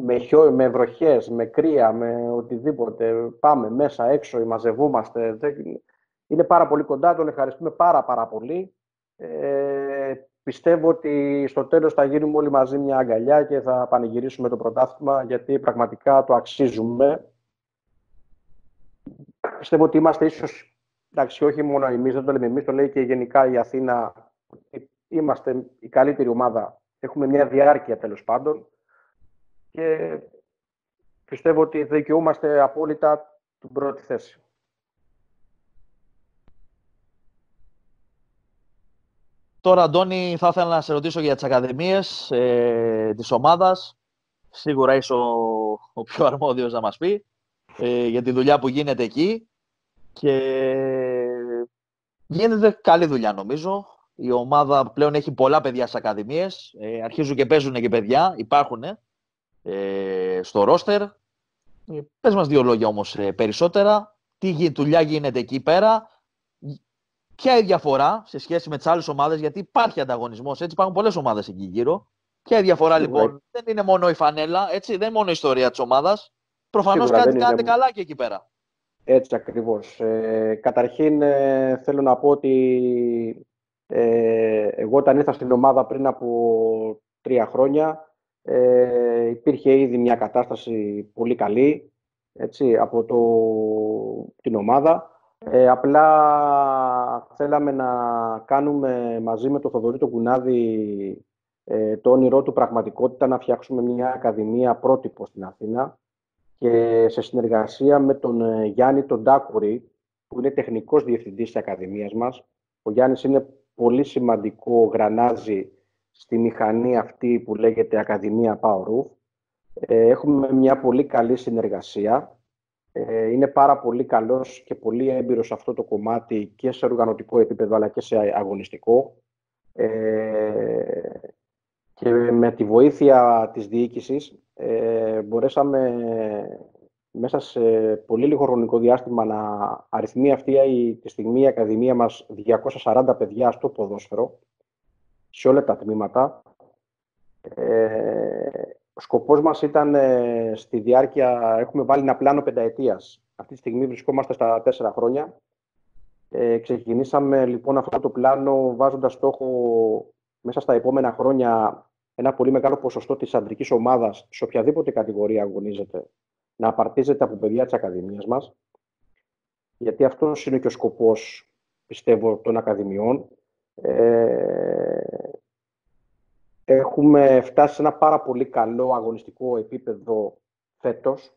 με, χιό, με βροχές, με κρύα, με οτιδήποτε. Πάμε μέσα, έξω, μαζευούμαστε. Είναι πάρα πολύ κοντά, τον ευχαριστούμε πάρα πάρα πολύ. Ε, πιστεύω ότι στο τέλος θα γίνουμε όλοι μαζί μια αγκαλιά και θα πανηγυρίσουμε το πρωτάθλημα γιατί πραγματικά το αξίζουμε. πιστεύω ότι είμαστε ίσως, εντάξει, όχι μόνο εμείς, δεν το λέμε εμείς, το λέει και γενικά η Αθήνα, είμαστε η καλύτερη ομάδα. Έχουμε μια διάρκεια τέλος πάντων και πιστεύω ότι δικαιούμαστε απόλυτα την πρώτη θέση. Τώρα, Αντώνη, θα ήθελα να σε ρωτήσω για τις ακαδημίες ε, της ομάδας. Σίγουρα είσαι ο, ο πιο αρμόδιος να μας πει ε, για τη δουλειά που γίνεται εκεί. Και γίνεται καλή δουλειά, νομίζω. Η ομάδα πλέον έχει πολλά παιδιά στις ακαδημίες. Ε, αρχίζουν και παίζουν και παιδιά. Υπάρχουν ε, στο ρόστερ. Ε, πες μας δύο λόγια όμως ε, περισσότερα. Τι δουλειά γίνεται εκεί πέρα Ποια είναι η διαφορά σε σχέση με τις άλλες ομάδες, γιατί υπάρχει ανταγωνισμός, έτσι υπάρχουν πολλές ομάδες εκεί γύρω. Ποια είναι η διαφορά λοιπόν, δεν είναι μόνο η φανέλα, έτσι, δεν είναι μόνο η ιστορία της ομάδας. Προφανώς κάτι κάνετε καλά και εκεί πέρα. Έτσι ακριβώς. Ε, καταρχήν ε, θέλω να πω ότι ε, εγώ όταν ήρθα στην ομάδα πριν από τρία χρόνια ε, υπήρχε ήδη μια κατάσταση πολύ καλή έτσι, από το, την ομάδα. Ε, απλά θέλαμε να κάνουμε μαζί με τον Θοδωρή τον Κουνάδη ε, το όνειρό του πραγματικότητα να φτιάξουμε μια ακαδημία πρότυπο στην Αθήνα και σε συνεργασία με τον ε, Γιάννη τον Τάκουρη που είναι τεχνικός διευθυντής της Ακαδημίας μας. Ο Γιάννης είναι πολύ σημαντικό γρανάζι στη μηχανή αυτή που λέγεται Ακαδημία Power ε, Έχουμε μια πολύ καλή συνεργασία. Ε, είναι πάρα πολύ καλός και πολύ έμπειρος σε αυτό το κομμάτι και σε οργανωτικό επίπεδο αλλά και σε αγωνιστικό. Ε, και με τη βοήθεια της διοίκησης ε, μπορέσαμε μέσα σε πολύ λίγο χρονικό διάστημα να αριθμεί αυτή τη στιγμή η Ακαδημία μας 240 παιδιά στο ποδόσφαιρο σε όλα τα τμήματα. Ε, ο σκοπός μας ήταν ε, στη διάρκεια, έχουμε βάλει ένα πλάνο πενταετίας. Αυτή τη στιγμή βρισκόμαστε στα τέσσερα χρόνια. Ε, ξεκινήσαμε λοιπόν αυτό το πλάνο βάζοντας στόχο μέσα στα επόμενα χρόνια ένα πολύ μεγάλο ποσοστό της αντρικής ομάδας σε οποιαδήποτε κατηγορία αγωνίζεται να απαρτίζεται από παιδιά της Ακαδημίας μας. Γιατί αυτός είναι και ο σκοπός, πιστεύω, των Ακαδημιών. Ε, Έχουμε φτάσει σε ένα πάρα πολύ καλό αγωνιστικό επίπεδο φέτος.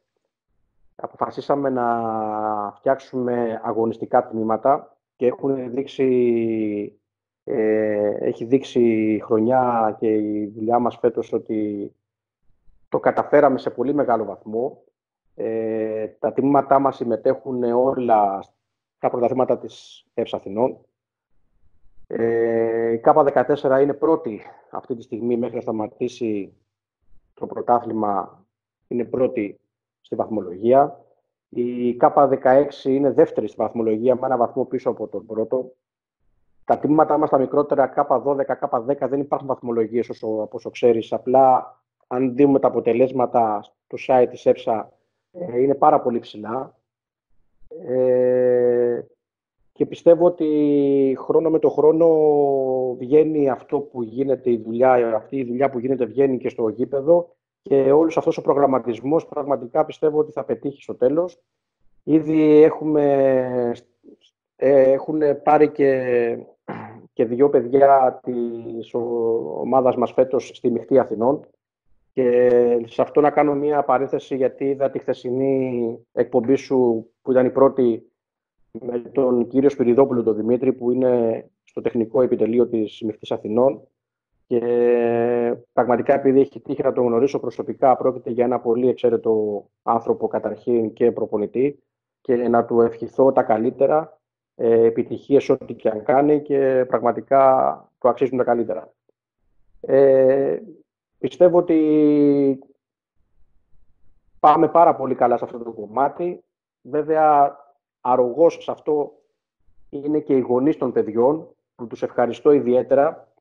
Αποφασίσαμε να φτιάξουμε αγωνιστικά τμήματα και έχουν δείξει, ε, έχει δείξει η χρονιά και η δουλειά μας φέτος ότι το καταφέραμε σε πολύ μεγάλο βαθμό. Ε, τα τμήματά μας συμμετέχουν όλα στα πρωταθλήματα της ΕΕ Αθηνών. Ε, η ΚΑΠΑ14 είναι πρώτη αυτή τη στιγμή μέχρι να σταματήσει το πρωτάθλημα. Είναι πρώτη στη βαθμολογία. Η ΚΑΠΑ16 είναι δεύτερη στη βαθμολογία με ένα βαθμό πίσω από τον πρώτο. Τα τμήματά μας τα μικρότερα ΚΑΠΑ12, ΚΑΠΑ10 δεν υπάρχουν βαθμολογίες όσο, όσο ξέρεις. Απλά αν δούμε τα αποτελέσματα στο site της ΕΨΑ ε, είναι πάρα πολύ ψηλά. Ε, και πιστεύω ότι χρόνο με το χρόνο βγαίνει αυτό που γίνεται, η δουλειά, αυτή η δουλειά που γίνεται βγαίνει και στο γήπεδο και όλος αυτός ο προγραμματισμός πραγματικά πιστεύω ότι θα πετύχει στο τέλος. Ήδη έχουμε, ε, έχουν πάρει και, και δύο παιδιά της ομάδας μας φέτος στη Μιχτή Αθηνών και σε αυτό να κάνω μία παρένθεση γιατί είδα τη χθεσινή εκπομπή σου που ήταν η πρώτη με τον κύριο Σπυριδόπουλο, τον Δημήτρη, που είναι στο τεχνικό επιτελείο της Μιχτής Αθηνών και πραγματικά επειδή έχει τύχει να τον γνωρίσω προσωπικά, πρόκειται για ένα πολύ εξαίρετο άνθρωπο καταρχήν και προπονητή και να του ευχηθώ τα καλύτερα, ε, επιτυχίες ό,τι και αν κάνει και πραγματικά του αξίζουν τα καλύτερα. Ε, πιστεύω ότι πάμε πάρα πολύ καλά σε αυτό το κομμάτι. Βέβαια, αρρωγός σε αυτό είναι και οι γονείς των παιδιών, που τους ευχαριστώ ιδιαίτερα,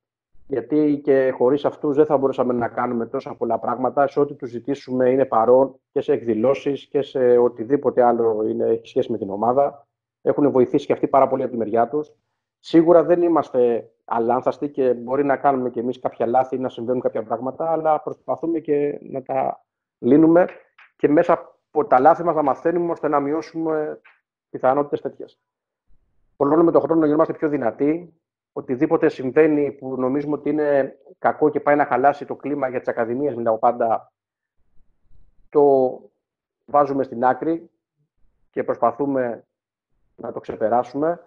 γιατί και χωρίς αυτούς δεν θα μπορούσαμε να κάνουμε τόσα πολλά πράγματα. Σε ό,τι τους ζητήσουμε είναι παρόν και σε εκδηλώσεις και σε οτιδήποτε άλλο είναι, έχει σχέση με την ομάδα. Έχουν βοηθήσει και αυτοί πάρα πολύ από τη μεριά τους. Σίγουρα δεν είμαστε αλάνθαστοι και μπορεί να κάνουμε και εμείς κάποια λάθη ή να συμβαίνουν κάποια πράγματα, αλλά προσπαθούμε και να τα λύνουμε και μέσα από τα λάθη μας να μαθαίνουμε ώστε να μειώσουμε πιθανότητες τέτοιες. Πολλών με τον χρόνο γινόμαστε πιο δυνατοί. Οτιδήποτε συμβαίνει που νομίζουμε ότι είναι κακό και πάει να χαλάσει το κλίμα για τις ακαδημίες, μιλάω πάντα, το βάζουμε στην άκρη και προσπαθούμε να το ξεπεράσουμε.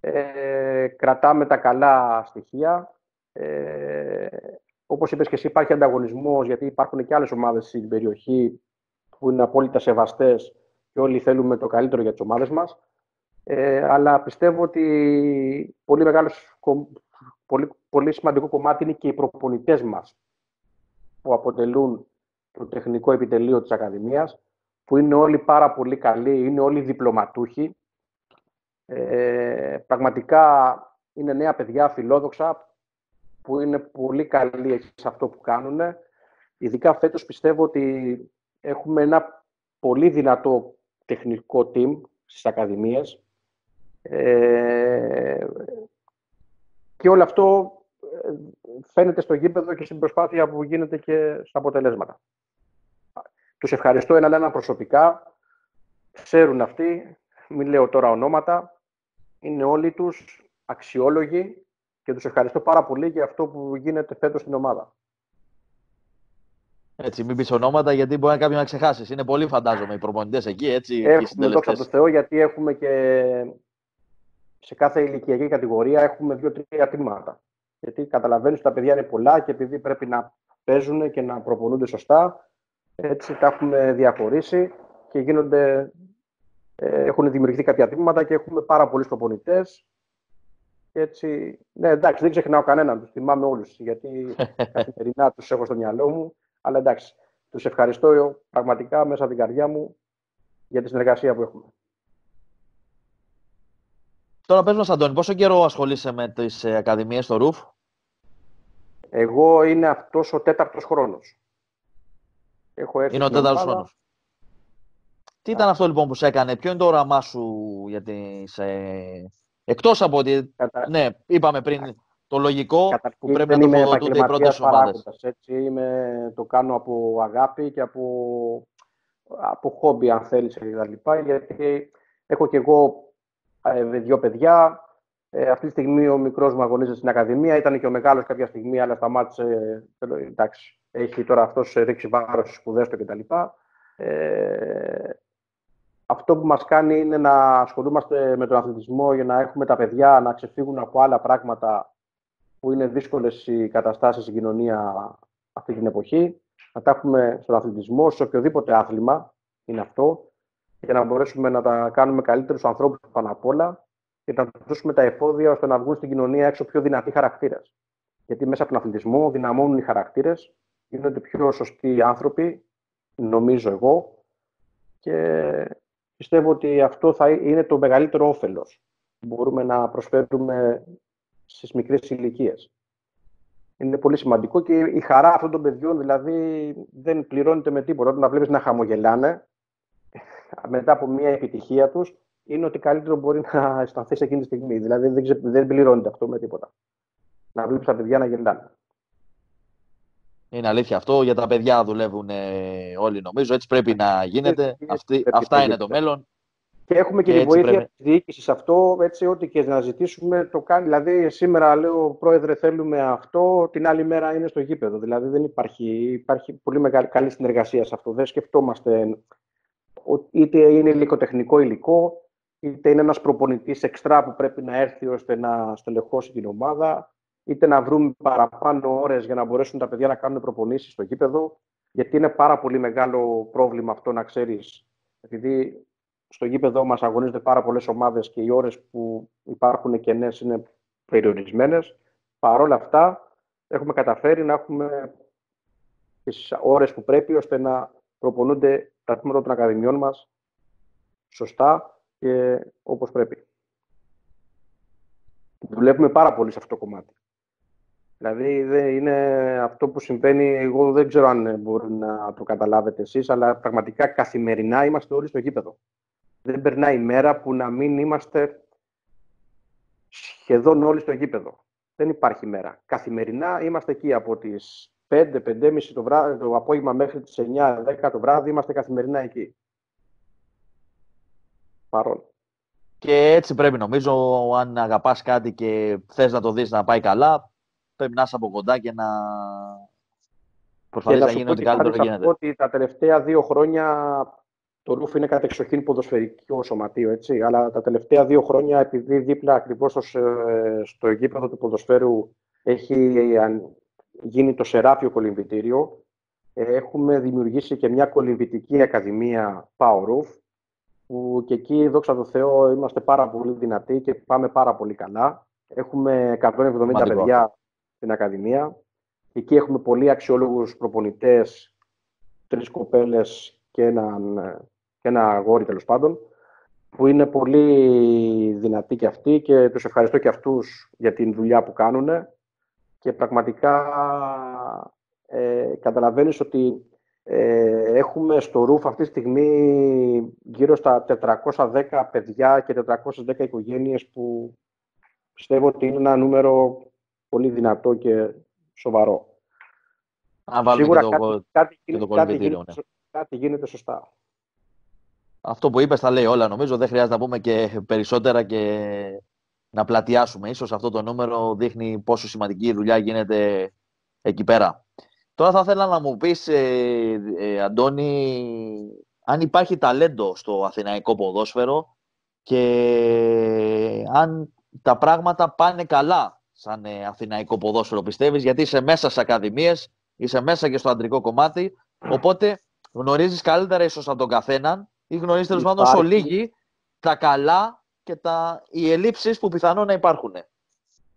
Ε, κρατάμε τα καλά στοιχεία. Ε, όπως είπες και εσύ, υπάρχει ανταγωνισμός, γιατί υπάρχουν και άλλες ομάδες στην περιοχή που είναι απόλυτα σεβαστές και όλοι θέλουμε το καλύτερο για τις ομάδες μας. Ε, αλλά πιστεύω ότι πολύ, μεγάλος, πολύ, πολύ σημαντικό κομμάτι είναι και οι προπονητές μας που αποτελούν το τεχνικό επιτελείο της Ακαδημίας, που είναι όλοι πάρα πολύ καλοί, είναι όλοι διπλωματούχοι. Ε, πραγματικά είναι νέα παιδιά φιλόδοξα, που είναι πολύ καλοί σε αυτό που κάνουν. Ειδικά φέτος πιστεύω ότι έχουμε ένα πολύ δυνατό τεχνικό team στις ακαδημίες. Ε, και όλο αυτό ε, φαίνεται στο γήπεδο και στην προσπάθεια που γίνεται και στα αποτελέσματα. Τους ευχαριστώ ένα ένα προσωπικά. Ξέρουν αυτοί, μην λέω τώρα ονόματα. Είναι όλοι τους αξιόλογοι και τους ευχαριστώ πάρα πολύ για αυτό που γίνεται φέτος στην ομάδα. Έτσι, μην πεις ονόματα γιατί μπορεί να κάποιον να ξεχάσεις. Είναι πολύ φαντάζομαι οι προπονητές εκεί. Έτσι, έχουμε δόξα τω Θεώ γιατί έχουμε και σε κάθε ηλικιακή κατηγορία έχουμε δύο-τρία τμήματα. Γιατί καταλαβαίνεις ότι τα παιδιά είναι πολλά και επειδή πρέπει να παίζουν και να προπονούνται σωστά, έτσι τα έχουμε διαχωρίσει και γίνονται, ε, έχουν δημιουργηθεί κάποια τμήματα και έχουμε πάρα πολλούς προπονητές. Έτσι, ναι, εντάξει, δεν ξεχνάω κανέναν, τους θυμάμαι όλους, γιατί καθημερινά τους έχω στο μυαλό μου. Αλλά εντάξει, τους ευχαριστώ πραγματικά μέσα από την καρδιά μου για τη συνεργασία που έχουμε. Τώρα πες μας, Αντώνη, πόσο καιρό ασχολείσαι με τις ε, ακαδημίες στο ΡΟΥΦ; Εγώ είναι αυτός ο τέταρτος χρόνος. Έχω έρθει είναι ο τέταρτος χρόνος. Τι ήταν αυτό λοιπόν που σε έκανε, ποιο είναι το όραμά σου για τις... Ε... Εκτός από ότι, ναι, είπαμε πριν, το λογικό που πρέπει να τροφοδοτούνται οι πρώτες ομάδες. Έτσι, είμαι, το κάνω από αγάπη και από, από χόμπι, αν θέλεις, Γιατί έχω και εγώ ε, δύο παιδιά. Ε, αυτή τη στιγμή ο μικρός μου αγωνίζεται στην Ακαδημία. Ήταν και ο μεγάλος κάποια στιγμή, αλλά σταμάτησε. Ε, εντάξει, έχει τώρα αυτός ρίξει βάρος στις σπουδές του κτλ. Ε, αυτό που μας κάνει είναι να ασχολούμαστε με τον αθλητισμό για να έχουμε τα παιδιά να ξεφύγουν από άλλα πράγματα που είναι δύσκολες οι καταστάσεις στην κοινωνία αυτή την εποχή, να τα έχουμε στον αθλητισμό, σε οποιοδήποτε άθλημα είναι αυτό, για να μπορέσουμε να τα κάνουμε καλύτερους ανθρώπους πάνω απ' όλα και να τους δώσουμε τα εφόδια ώστε να βγουν στην κοινωνία έξω πιο δυνατοί χαρακτήρες. Γιατί μέσα από τον αθλητισμό δυναμώνουν οι χαρακτήρες, γίνονται πιο σωστοί άνθρωποι, νομίζω εγώ, και πιστεύω ότι αυτό θα είναι το μεγαλύτερο όφελος μπορούμε να προσφέρουμε στις μικρές ηλικίες. Είναι πολύ σημαντικό και η χαρά αυτών των παιδιών δηλαδή δεν πληρώνεται με τίποτα. Όταν τα βλέπεις να χαμογελάνε μετά από μια επιτυχία τους, είναι ότι καλύτερο μπορεί να αισθανθείς εκείνη τη στιγμή. Δηλαδή δεν, ξε... δεν πληρώνεται αυτό με τίποτα. Να βλέπεις τα παιδιά να γελάνε. Είναι αλήθεια αυτό. Για τα παιδιά δουλεύουν όλοι νομίζω. Έτσι πρέπει να γίνεται. Αυτή, αυτά είναι το μέλλον. Και έχουμε και, τη βοήθεια πρέπει... της διοίκησης σε αυτό, έτσι, ό,τι και να ζητήσουμε το κάνει. Δηλαδή, σήμερα λέω, Πρόεδρε, θέλουμε αυτό, την άλλη μέρα είναι στο γήπεδο. Δηλαδή, δεν υπάρχει, υπάρχει πολύ μεγάλη καλή συνεργασία σε αυτό. Δεν σκεφτόμαστε είτε είναι υλικοτεχνικό υλικό, είτε είναι ένας προπονητής εξτρά που πρέπει να έρθει ώστε να στελεχώσει την ομάδα, είτε να βρούμε παραπάνω ώρες για να μπορέσουν τα παιδιά να κάνουν προπονήσεις στο γήπεδο. Γιατί είναι πάρα πολύ μεγάλο πρόβλημα αυτό να ξέρεις, επειδή στο γήπεδο μας αγωνίζονται πάρα πολλές ομάδες και οι ώρες που υπάρχουν κενές είναι περιορισμένες. Παρ' όλα αυτά, έχουμε καταφέρει να έχουμε τις ώρες που πρέπει ώστε να προπονούνται τα τμήματα των ακαδημιών μας σωστά και όπως πρέπει. Δουλεύουμε πάρα πολύ σε αυτό το κομμάτι. Δηλαδή είναι αυτό που συμβαίνει, εγώ δεν ξέρω αν μπορεί να το καταλάβετε εσείς, αλλά πραγματικά καθημερινά είμαστε όλοι στο γήπεδο δεν περνάει μέρα που να μην είμαστε σχεδόν όλοι στο γήπεδο. Δεν υπάρχει μέρα. Καθημερινά είμαστε εκεί από τις 5, 5.30 το, βράδυ, το απόγευμα μέχρι τις 9, 10 το βράδυ, είμαστε καθημερινά εκεί. Παρόν. Και έτσι πρέπει νομίζω, αν αγαπάς κάτι και θες να το δεις να πάει καλά, πρέπει να είσαι από κοντά και να προσπαθείς να γίνεις ό,τι καλύτερο γίνεται. ότι τα τελευταία δύο χρόνια το Ρούφ είναι κατεξοχήν ποδοσφαιρικό σωματείο, έτσι. Αλλά τα τελευταία δύο χρόνια, επειδή δίπλα ακριβώς στο, ε, στο γήπεδο του ποδοσφαίρου έχει γίνει το Σεράφιο Κολυμβητήριο, έχουμε δημιουργήσει και μια κολυμβητική ακαδημία Power Roof, που και εκεί, δόξα τω Θεώ, είμαστε πάρα πολύ δυνατοί και πάμε πάρα πολύ καλά. Έχουμε 170 παιδιά στην Ακαδημία. Εκεί έχουμε πολύ αξιόλογους προπονητές, τρεις κοπέλες και έναν και ένα αγόρι τέλος πάντων, που είναι πολύ δυνατοί και αυτοί και τους ευχαριστώ και αυτούς για την δουλειά που κάνουν και πραγματικά ε, καταλαβαίνεις ότι ε, έχουμε στο ρούφ αυτή τη στιγμή γύρω στα 410 παιδιά και 410 οικογένειες που πιστεύω ότι είναι ένα νούμερο πολύ δυνατό και σοβαρό. Σίγουρα το, κάτι, κάτι, γίνεται, ναι. κάτι γίνεται σωστά αυτό που είπες τα λέει όλα νομίζω. Δεν χρειάζεται να πούμε και περισσότερα και να πλατιάσουμε. Ίσως αυτό το νούμερο δείχνει πόσο σημαντική δουλειά γίνεται εκεί πέρα. Τώρα θα ήθελα να μου πεις, ε, ε, Αντώνη, αν υπάρχει ταλέντο στο αθηναϊκό ποδόσφαιρο και αν τα πράγματα πάνε καλά σαν ε, αθηναϊκό ποδόσφαιρο, πιστεύεις, γιατί είσαι μέσα σε ακαδημίες, είσαι μέσα και στο αντρικό κομμάτι, οπότε γνωρίζεις καλύτερα ίσως από τον καθέναν ή γνωρίζετε τέλος πάντων όσο λίγοι τα καλά και τα... οι ελλείψεις που πιθανόν να υπάρχουν.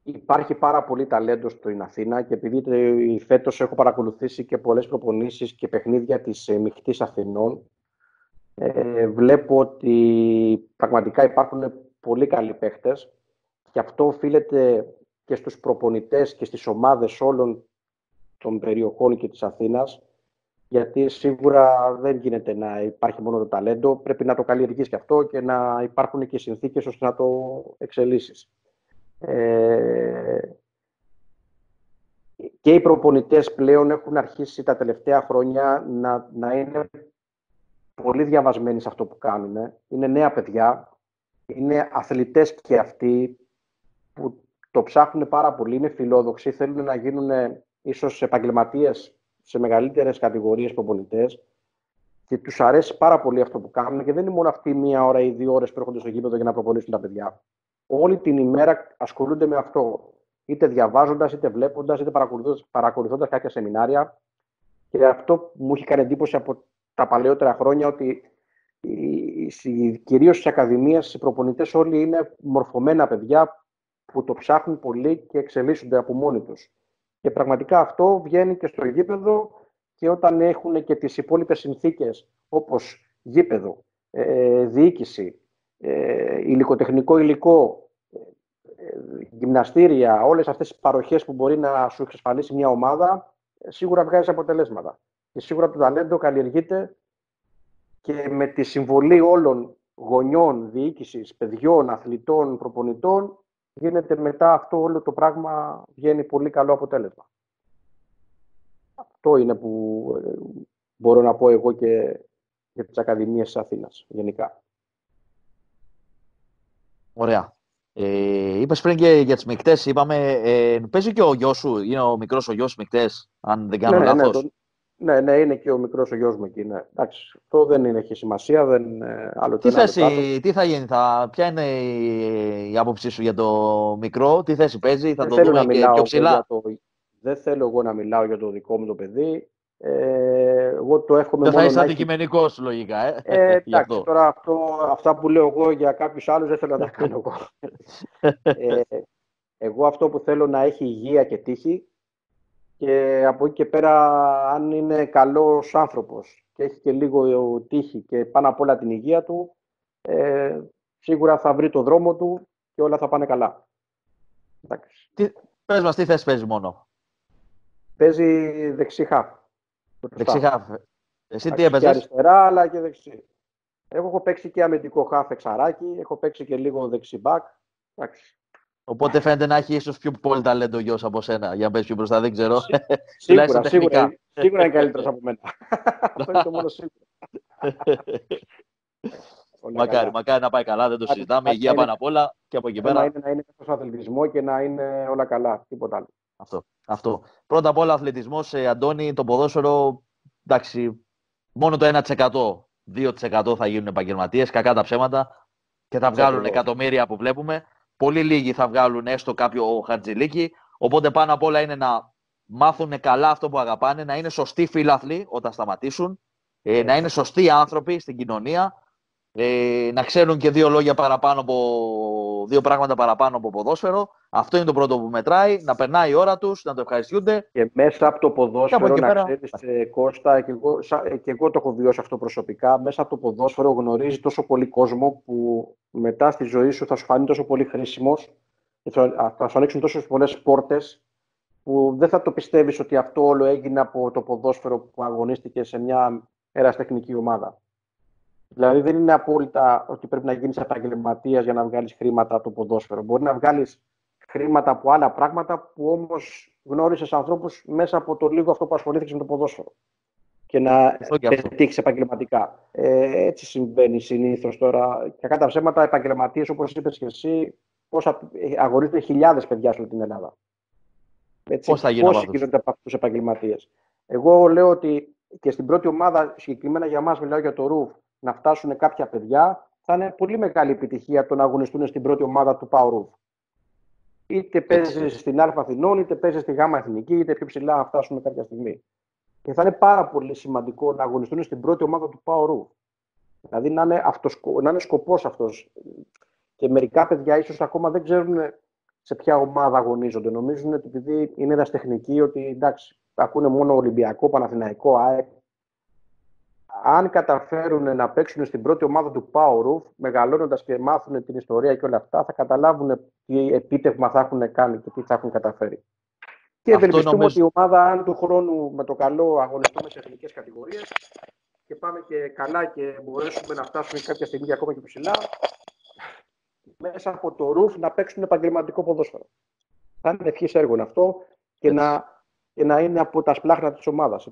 Υπάρχει πάρα πολύ ταλέντο στην Αθήνα και επειδή φέτος έχω παρακολουθήσει και πολλές προπονήσεις και παιχνίδια της ε, μειχτής Αθηνών, ε, βλέπω ότι πραγματικά υπάρχουν πολύ καλοί παίχτες και αυτό οφείλεται και στους προπονητές και στις ομάδες όλων των περιοχών και της Αθήνας γιατί σίγουρα δεν γίνεται να υπάρχει μόνο το ταλέντο, πρέπει να το καλλιεργείς και αυτό και να υπάρχουν και συνθήκες ώστε να το εξελίσσεις. Ε, και οι προπονητές πλέον έχουν αρχίσει τα τελευταία χρόνια να, να είναι πολύ διαβασμένοι σε αυτό που κάνουν. Είναι νέα παιδιά, είναι αθλητές και αυτοί που το ψάχνουν πάρα πολύ, είναι φιλόδοξοι, θέλουν να γίνουν ίσως επαγγελματίες σε μεγαλύτερες κατηγορίες προπονητές και τους αρέσει πάρα πολύ αυτό που κάνουν και δεν είναι μόνο αυτή μία ώρα ή δύο ώρες που έρχονται στο γήπεδο για να προπονήσουν τα παιδιά. Όλη την ημέρα ασχολούνται με αυτό. Είτε διαβάζοντας, είτε βλέποντας, είτε παρακολουθώντας κάποια σεμινάρια. Και αυτό που μου έχει κάνει εντύπωση από τα παλαιότερα χρόνια ότι κυρίως στις ακαδημίες, οι προπονητές όλοι είναι μορφωμένα παιδιά που το ψάχνουν πολύ και εξελίσσονται από μόνοι τους. Και πραγματικά αυτό βγαίνει και στο γήπεδο και όταν έχουν και τις υπόλοιπες συνθήκες όπως γήπεδο, ε, διοίκηση, ε, υλικοτεχνικό υλικό, ε, γυμναστήρια, όλες αυτές τις παροχές που μπορεί να σου εξασφαλίσει μια ομάδα, ε, σίγουρα βγάζει αποτελέσματα. Και σίγουρα το ταλέντο καλλιεργείται και με τη συμβολή όλων γονιών, διοίκησης, παιδιών, αθλητών, προπονητών, γίνεται μετά αυτό όλο το πράγμα βγαίνει πολύ καλό αποτέλεσμα. Αυτό είναι που ε, μπορώ να πω εγώ και για τις Ακαδημίες της Αθήνας γενικά. Ωραία. Ε, Είπες πριν και για τις μεικτέ, είπαμε. Ε, παίζει και ο γιος σου, είναι ο μικρός ο γιος μεικτέ, αν δεν κάνω ναι, ναι λάθος. Ναι, ναι, ναι, είναι και ο μικρός ο γιος μου εκεί. Ναι. Εντάξει, αυτό δεν είναι, έχει σημασία. Δεν, ε, άλλο τι, θέση, τι θα γίνει, θα, ποια είναι η, η άποψή σου για το μικρό, τι θέση παίζει, θα δεν το δούμε και πιο ψηλά; Το, δεν θέλω εγώ να μιλάω για το δικό μου το παιδί. Ε, εγώ το εύχομαι δεν θα είσαι αντικειμενικό έχει... λογικά. Ε, ε εντάξει, τώρα αυτό, αυτά που λέω εγώ για κάποιους άλλους δεν θέλω να τα κάνω εγώ. ε, εγώ αυτό που θέλω να έχει υγεία και τύχη και από εκεί και πέρα, αν είναι καλός άνθρωπος και έχει και λίγο τύχη και πάνω απ' όλα την υγεία του, ε, σίγουρα θα βρει το δρόμο του και όλα θα πάνε καλά. Τι, πες μας, τι θες παίζει μόνο; Παίζει δεξί χαφ. Δεξί χαφ. Εσύ τι έπαιζες; Και αριστερά, αλλά και δεξί. Εγώ έχω παίξει και αμυντικό χαφ εξαράκι, έχω παίξει και λίγο δεξί μπακ. Εντάξει. Οπότε φαίνεται να έχει ίσως πιο πολύ ταλέντο γιος από σένα. Για να πέσει πιο μπροστά, δεν ξέρω. Σίγουρα, σίγουρα, σίγουρα είναι καλύτερος από μένα. Αυτό είναι το μόνο σίγουρο. μακάρι, καλά. μακάρι να πάει καλά, δεν το συζητάμε. Υγεία πάνω απ' όλα και από εκεί πέρα. Είναι να είναι στον αθλητισμός και να είναι όλα καλά, τίποτα άλλο. Αυτό. αυτό. Πρώτα απ' όλα, αθλητισμός, ε, Αντώνη, το ποδόσφαιρο, εντάξει, μόνο το 1%, 2% θα γίνουν επαγγελματίες, κακά τα ψέματα και θα βγάλουν εκατομμύρια που βλέπουμε. Πολύ λίγοι θα βγάλουν έστω κάποιο χαρτζηλίκι. Οπότε πάνω απ' όλα είναι να μάθουν καλά αυτό που αγαπάνε, να είναι σωστοί φίλαθλοι όταν σταματήσουν, ε, να είναι σωστοί άνθρωποι στην κοινωνία, ε, να ξέρουν και δύο λόγια παραπάνω από, δύο πράγματα παραπάνω από ποδόσφαιρο. Αυτό είναι το πρώτο που μετράει, να περνάει η ώρα τους, να το ευχαριστούνται. Και μέσα από το ποδόσφαιρο, να πέρα... ξέρεις ε, Κώστα, και εγώ, και εγώ το έχω βιώσει αυτό προσωπικά, μέσα από το ποδόσφαιρο γνωρίζει τόσο πολύ κόσμο που μετά στη ζωή σου θα σου φανεί τόσο πολύ χρήσιμος, θα σου ανοίξουν τόσες πολλές πόρτες που δεν θα το πιστεύεις ότι αυτό όλο έγινε από το ποδόσφαιρο που αγωνίστηκες σε μια εραστεχνική ομάδα. Δηλαδή δεν είναι απόλυτα ότι πρέπει να γίνεις επαγγελματίας για να βγάλεις χρήματα από το ποδόσφαιρο. Μπορεί να βγάλεις χρήματα από άλλα πράγματα που όμως γνώρισες ανθρώπους μέσα από το λίγο αυτό που ασχολήθηκες με το ποδόσφαιρο και να πετύχεις επαγγελματικά. Ε, έτσι συμβαίνει συνήθως τώρα. Και κατά ψέματα, επαγγελματίες, όπως είπες και εσύ, αγωνίζονται χιλιάδες παιδιά σε την Ελλάδα. Έτσι, πώς θα γίνονται Πόσοι γίνονται από αυτούς τους επαγγελματίες. Εγώ λέω ότι και στην πρώτη ομάδα, συγκεκριμένα για μας, μιλάω για το ΡΟΥΦ, να φτάσουν κάποια παιδιά, θα είναι πολύ μεγάλη επιτυχία το να αγωνιστούν στην πρώτη ομάδα του ΠΑΟ Είτε παίζεις στην Α Αθηνών, είτε παίζεις στη Γ Εθνική, είτε πιο ψηλά να φτάσουν κάποια στιγμή. Και θα είναι πάρα πολύ σημαντικό να αγωνιστούν στην πρώτη ομάδα του ΠΑΟ Δηλαδή να είναι, αυτός, να είναι σκοπός αυτός. Και μερικά παιδιά ίσως ακόμα δεν ξέρουν σε ποια ομάδα αγωνίζονται. Νομίζουν ότι επειδή είναι ένας τεχνική, ότι εντάξει, ακούνε μόνο Ολυμπιακό, Παναθηναϊκό, ΑΕΚ. Αν καταφέρουν να παίξουν στην πρώτη ομάδα του Power μεγαλώνοντας και μάθουν την ιστορία και όλα αυτά, θα καταλάβουν τι επίτευγμα θα έχουν κάνει και τι θα έχουν καταφέρει. Και ευελπιστούμε νομίζω... ότι η ομάδα, αν του χρόνου με το καλό αγωνιστούμε σε εθνικές κατηγορίες και πάμε και καλά και μπορέσουμε να φτάσουμε κάποια στιγμή ακόμα και ψηλά, μέσα από το ρουφ να παίξουν επαγγελματικό ποδόσφαιρο. Θα είναι ευχής έργο αυτό και να, και να είναι από τα σπλάχνα της ομάδας.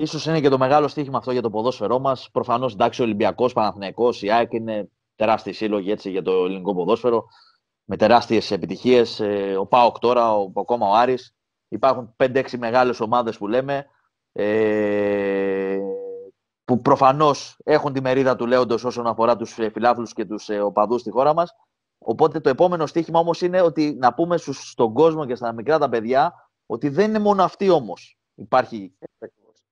Ίσως είναι και το μεγάλο στοίχημα αυτό για το ποδόσφαιρό μας. Προφανώς εντάξει, ο Ολυμπιακός, Παναθυναϊκό, η ΑΕΚ είναι τεράστιοι σύλλογοι έτσι, για το ελληνικό ποδόσφαιρο. Με τεράστιες επιτυχίες. Ε, ο Πάοκ τώρα, ο, ακόμα ο Άρης. Υπάρχουν 5-6 μεγάλες ομάδες που λέμε. Ε, που προφανώς έχουν τη μερίδα του λέοντος όσον αφορά τους ε, φιλάθλους και τους ε, οπαδούς στη χώρα μας. Οπότε το επόμενο στίχημα όμως είναι ότι να πούμε στον κόσμο και στα μικρά τα παιδιά ότι δεν είναι μόνο αυτοί όμως. Υπάρχει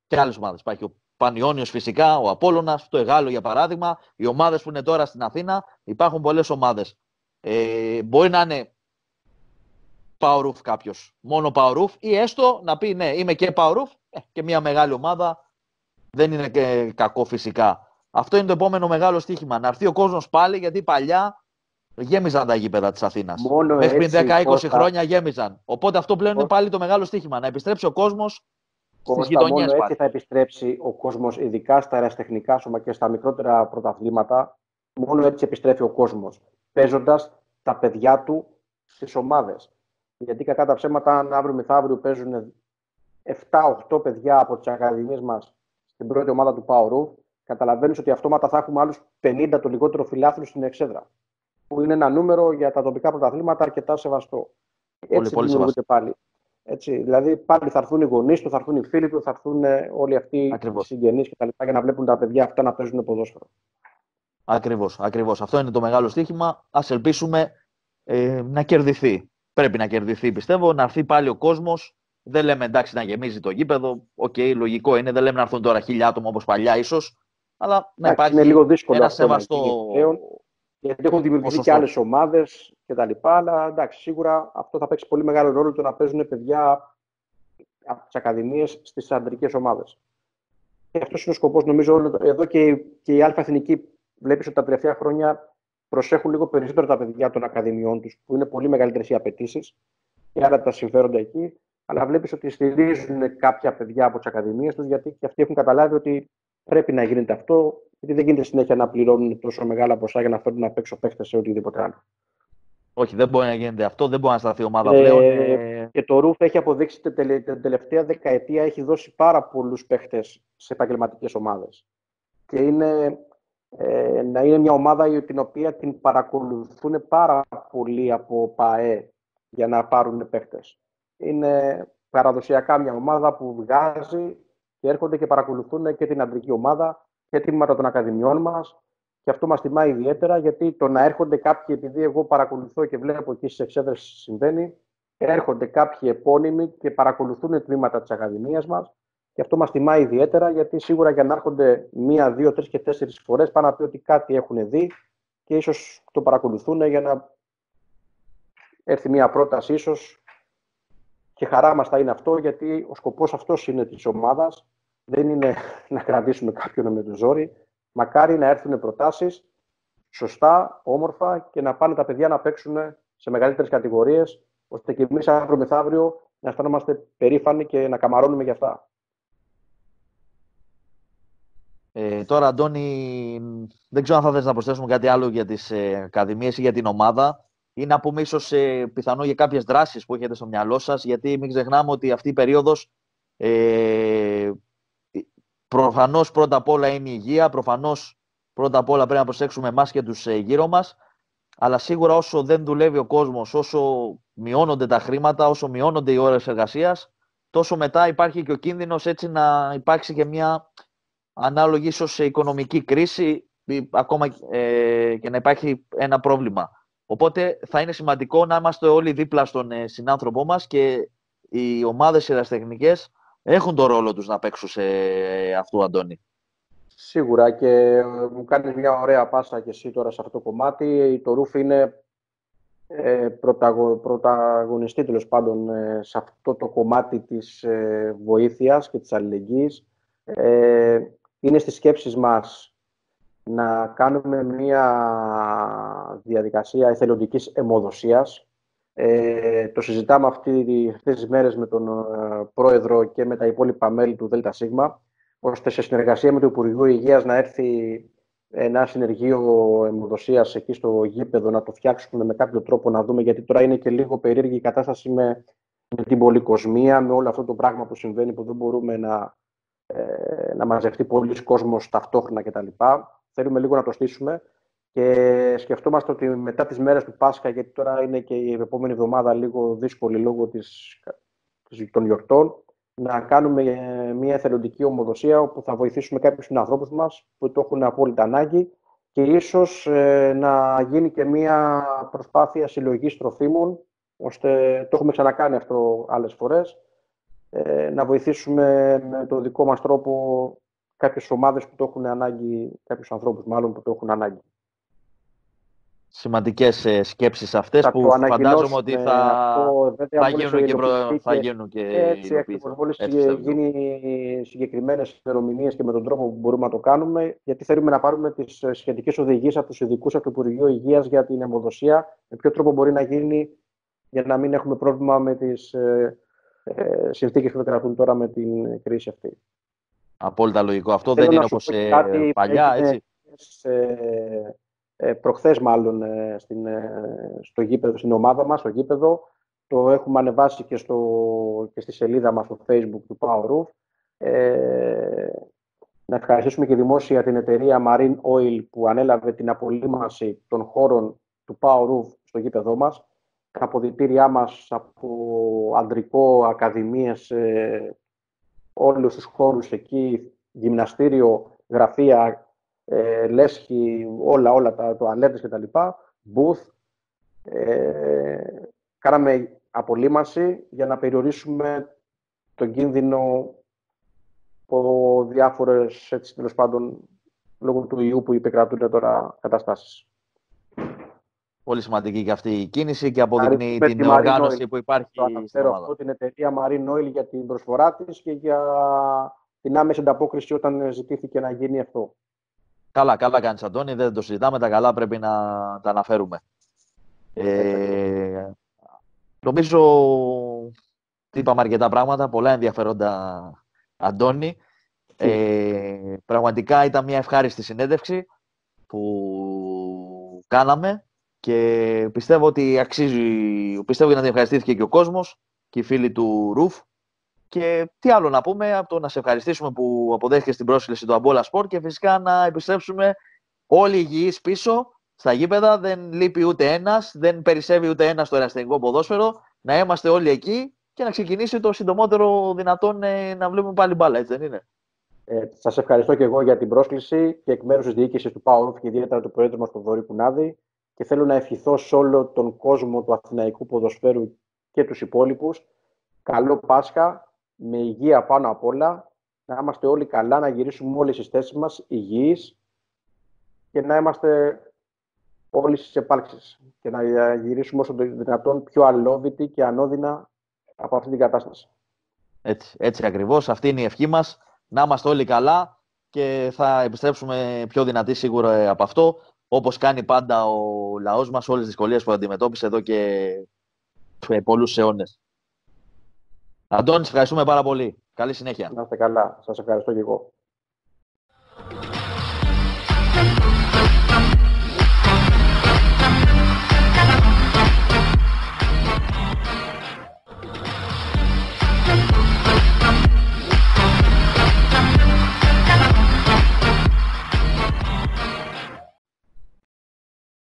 και άλλες ομάδες. Υπάρχει ο Πανιόνιος φυσικά, ο Απόλογα, το Εγάλο για παράδειγμα, οι ομάδες που είναι τώρα στην Αθήνα. Υπάρχουν πολλές ομάδες. Ε, μπορεί να είναι Παουρούφ κάποιος, μόνο Παουρούφ, ή έστω να πει ναι, είμαι και Παουρούφ ε, και μια μεγάλη ομάδα δεν είναι και κακό φυσικά. Αυτό είναι το επόμενο μεγάλο στοίχημα. Να έρθει ο κόσμος πάλι, γιατί παλιά γέμιζαν τα γήπεδα της Αθήνας. Μέχρι πριν 10-20 χρόνια γέμιζαν. Οπότε αυτό πλέον είναι πάλι το μεγάλο στοίχημα. Να επιστρέψει ο κόσμος στις γειτονιές. Μόνο έτσι θα επιστρέψει ο κόσμος, ειδικά στα αεραστεχνικά σώμα και στα μικρότερα πρωταθλήματα. Μόνο έτσι επιστρέφει ο κόσμος. Παίζοντας τα παιδιά του στις ομάδες. Γιατί κακά τα ψέματα, αν αύριο μεθαύριο παίζουν 7-8 παιδιά από τις ακαδημίες μας στην πρώτη ομάδα του Power καταλαβαίνεις ότι αυτόματα θα έχουμε άλλους 50 το λιγότερο φιλάθλους στην εξέδρα. Που είναι ένα νούμερο για τα τοπικά πρωταθλήματα αρκετά σεβαστό. Έτσι πολύ, πολύ πάλι. Έτσι, δηλαδή πάλι θα έρθουν οι γονείς του, θα έρθουν οι φίλοι του, θα έρθουν ε, όλοι αυτοί οι συγγενείς κτλ. για να βλέπουν τα παιδιά αυτά να παίζουν ποδόσφαιρο. Ακριβώς. Ακριβώς. Αυτό είναι το μεγάλο στοίχημα. Α ελπίσουμε ε, να κερδιθεί. Πρέπει να κερδιθεί, πιστεύω, να έρθει πάλι ο κόσμος δεν λέμε εντάξει να γεμίζει το γήπεδο. OK, okay, λογικό είναι. Δεν λέμε να έρθουν τώρα χίλια άτομα όπως παλιά ίσως. Αλλά να υπάρχει είναι λίγο δύσκολο ένα σεβαστό. γιατί έχουν δημιουργηθεί και άλλες ομάδες κτλ. Αλλά εντάξει, σίγουρα αυτό θα παίξει πολύ μεγάλο ρόλο το να παίζουν παιδιά από τις ακαδημίες στις αντρικές ομάδες. Και αυτός είναι ο σκοπός, νομίζω. Εδώ και, και η Αλφα Εθνική βλέπεις ότι τα τελευταία χρόνια προσέχουν λίγο περισσότερο τα παιδιά των ακαδημιών τους, που είναι πολύ μεγαλύτερες οι απαιτήσεις και άρα τα συμφέροντα εκεί αλλά βλέπεις ότι στηρίζουν κάποια παιδιά από τις ακαδημίες τους, γιατί και αυτοί έχουν καταλάβει ότι πρέπει να γίνεται αυτό, γιατί δεν γίνεται συνέχεια να πληρώνουν τόσο μεγάλα ποσά για να φέρουν να παίξω παίχτε σε οτιδήποτε άλλο. Όχι, δεν μπορεί να γίνεται αυτό, δεν μπορεί να σταθεί ομάδα ε, πλέον. Ε... Και το Ρούφ έχει αποδείξει την τελευταία δεκαετία έχει δώσει πάρα πολλούς παίχτες σε επαγγελματικές ομάδες. και είναι, ε, να είναι μια ομάδα την οποία την παρακολουθούν πάρα πολύ από ΠΑΕ για να πάρουν παίχτες. Είναι παραδοσιακά μια ομάδα που βγάζει και έρχονται και παρακολουθούν και την αντρική ομάδα και την ομάδα των ακαδημιών μας και αυτό μας τιμά ιδιαίτερα γιατί το να έρχονται κάποιοι, επειδή εγώ παρακολουθώ και βλέπω εκεί στις εξέδρες συμβαίνει, έρχονται κάποιοι επώνυμοι και παρακολουθούν τμήματα της Ακαδημίας μας. Και αυτό μας τιμά ιδιαίτερα γιατί σίγουρα για να έρχονται μία, δύο, τρεις και τέσσερις φορές πάνε να πει ότι κάτι έχουν δει και ίσως το παρακολουθούν για να έρθει μία πρόταση ίσως. Και χαρά μας θα είναι αυτό γιατί ο σκοπός αυτός είναι της ομάδας. Δεν είναι να κρατήσουμε κάποιον με το ζόρι μακάρι να έρθουν προτάσεις σωστά, όμορφα και να πάνε τα παιδιά να παίξουν σε μεγαλύτερες κατηγορίες ώστε και εμείς αύριο μεθαύριο να αισθανόμαστε περήφανοι και να καμαρώνουμε για αυτά. Ε, τώρα, Αντώνη, δεν ξέρω αν θα θες να προσθέσουμε κάτι άλλο για τις ε, ακαδημίες ή για την ομάδα ή να πούμε ίσως ε, πιθανό για κάποιες δράσεις που έχετε στο μυαλό σας, γιατί μην ξεχνάμε ότι αυτή η περίοδος ε, προφανώς πρώτα απ' όλα είναι η υγεία, προφανώς πρώτα απ' όλα πρέπει να προσέξουμε εμάς και τους ε, γύρω μας, αλλά σίγουρα όσο δεν δουλεύει ο κόσμος, όσο μειώνονται τα χρήματα, όσο μειώνονται οι ώρες εργασίας, τόσο μετά υπάρχει και ο κίνδυνος έτσι να υπάρξει και μια ανάλογη ίσως οικονομική κρίση ακόμα ε, και να υπάρχει ένα πρόβλημα. Οπότε θα είναι σημαντικό να είμαστε όλοι δίπλα στον ε, συνάνθρωπό μας και οι ομάδες εραστεχνικές έχουν το ρόλο τους να παίξουν σε αυτού, Αντώνη. Σίγουρα και μου κάνεις μια ωραία πάσα και εσύ τώρα σε αυτό το κομμάτι. Το ρούφ είναι ε, πρωταγω, πρωταγωνιστή τέλος πάντων ε, σε αυτό το κομμάτι της ε, βοήθειας και της αλληλεγγύης. Ε, είναι στις σκέψεις μας να κάνουμε μια διαδικασία εθελοντικής αιμοδοσίας. Ε, το συζητάμε αυτή, αυτές τις μέρες με τον ε, Πρόεδρο και με τα υπόλοιπα μέλη του ΔΣ, ώστε σε συνεργασία με το Υπουργείο Υγείας να έρθει ένα συνεργείο αιμοδοσίας εκεί στο γήπεδο, να το φτιάξουμε με κάποιο τρόπο, να δούμε, γιατί τώρα είναι και λίγο περίεργη η κατάσταση με, με την πολυκοσμία, με όλο αυτό το πράγμα που συμβαίνει, που δεν μπορούμε να, ε, να μαζευτεί πολλοί κόσμος ταυτόχρονα κτλ. Θέλουμε λίγο να το στήσουμε και σκεφτόμαστε ότι μετά τις μέρες του Πάσχα, γιατί τώρα είναι και η επόμενη εβδομάδα λίγο δύσκολη λόγω της, των γιορτών, να κάνουμε μια εθελοντική ομοδοσία όπου θα βοηθήσουμε κάποιους συνανθρώπους μας που το έχουν απόλυτα ανάγκη και ίσως ε, να γίνει και μια προσπάθεια συλλογής τροφίμων, ώστε το έχουμε ξανακάνει αυτό άλλες φορές, ε, να βοηθήσουμε με το δικό μας τρόπο κάποιες ομάδες που το έχουν ανάγκη, κάποιους ανθρώπους μάλλον που το έχουν ανάγκη. Σημαντικές ε, σκέψεις αυτές που φαντάζομαι ότι θα, αυτό, θα, γίνουν και, προ... θα γίνουν και έτσι, μόλις γίνει συγκεκριμένες ημερομηνίες και με τον τρόπο που μπορούμε να το κάνουμε, γιατί θέλουμε να πάρουμε τις ε, σχετικές οδηγίες από τους ειδικούς από το Υπουργείο Υγείας για την αιμοδοσία, με ποιο τρόπο μπορεί να γίνει για να μην έχουμε πρόβλημα με τις ε, ε, συνθήκες που κρατούν τώρα με την κρίση αυτή. Απόλυτα λογικό. Αυτό δεν είναι όπως ε, παλιά, έτσι. Ε, ε, προχθές μάλλον ε, στην, ε, στο γήπεδο, στην ομάδα μας, στο γήπεδο. Το έχουμε ανεβάσει και, στο, και στη σελίδα μας στο facebook του PowerRoof. Ε, να ευχαριστήσουμε και δημόσια την εταιρεία Marine Oil που ανέλαβε την απολύμανση των χώρων του PowerRoof στο γήπεδό μας. Τα αποδητήριά μας από αντρικό, ακαδημίες, ε, όλους τους χώρους εκεί, γυμναστήριο, γραφεία, ε, λέσχη, όλα, όλα τα τοαλέτες και τα λοιπά, booth. Ε, κάναμε απολύμανση για να περιορίσουμε τον κίνδυνο από διάφορες, έτσι τέλος πάντων, λόγω του ιού που υπεκρατούν τώρα καταστάσεις. Πολύ σημαντική και αυτή η κίνηση και αποδεικνύει την οργάνωση που υπάρχει στην ομάδα. αυτό την εταιρεία Marine Oil για την προσφορά της και για την άμεση ανταπόκριση όταν ζητήθηκε να γίνει αυτό. Καλά, καλά κάνεις Αντώνη, δεν το συζητάμε, τα καλά πρέπει να τα αναφέρουμε. Ε, νομίζω ότι είπαμε αρκετά πράγματα, πολλά ενδιαφέροντα Αντώνη. Ε, πραγματικά ήταν μια ευχάριστη συνέντευξη που κάναμε και πιστεύω ότι αξίζει, πιστεύω ότι να την ευχαριστήθηκε και ο κόσμος και οι φίλοι του Ρουφ Και τι άλλο να πούμε από το να σε ευχαριστήσουμε που αποδέχτηκες την πρόσκληση του Αμπόλα Σπορ και φυσικά να επιστρέψουμε όλοι υγιείς πίσω στα γήπεδα. Δεν λείπει ούτε ένας, δεν περισσεύει ούτε ένας στο εραστικό ποδόσφαιρο. Να είμαστε όλοι εκεί και να ξεκινήσει το συντομότερο δυνατόν ε, να βλέπουμε πάλι μπάλα, έτσι δεν είναι; Ε, Σας ευχαριστώ και εγώ για την πρόσκληση και εκ μέρους της διοίκησης του ΠΑΟΡΟΥΦ και ιδιαίτερα του Προέδρου μας, τον Δωρή Κουνάδη. Και θέλω να ευχηθώ σε όλο τον κόσμο του Αθηναϊκού ποδοσφαίρου και τους υπόλοιπους. Καλό Πάσχα, με υγεία πάνω απ' όλα. Να είμαστε όλοι καλά, να γυρίσουμε όλες τις θέσεις μας υγιείς και να είμαστε όλοι στι επάρξεις. Και να γυρίσουμε όσο το δυνατόν πιο αλόβητοι και ανώδυνα από αυτή την κατάσταση. Έτσι, έτσι ακριβώς. Αυτή είναι η ευχή μας. Να είμαστε όλοι καλά και θα επιστρέψουμε πιο δυνατοί σίγουρα από αυτό. Όπως κάνει πάντα ο λαός μας, όλες τις δυσκολίες που αντιμετώπισε εδώ και πολλούς αιώνες. Αντώνης, ευχαριστούμε πάρα πολύ. Καλή συνέχεια. Να είστε καλά. Σας ευχαριστώ και εγώ.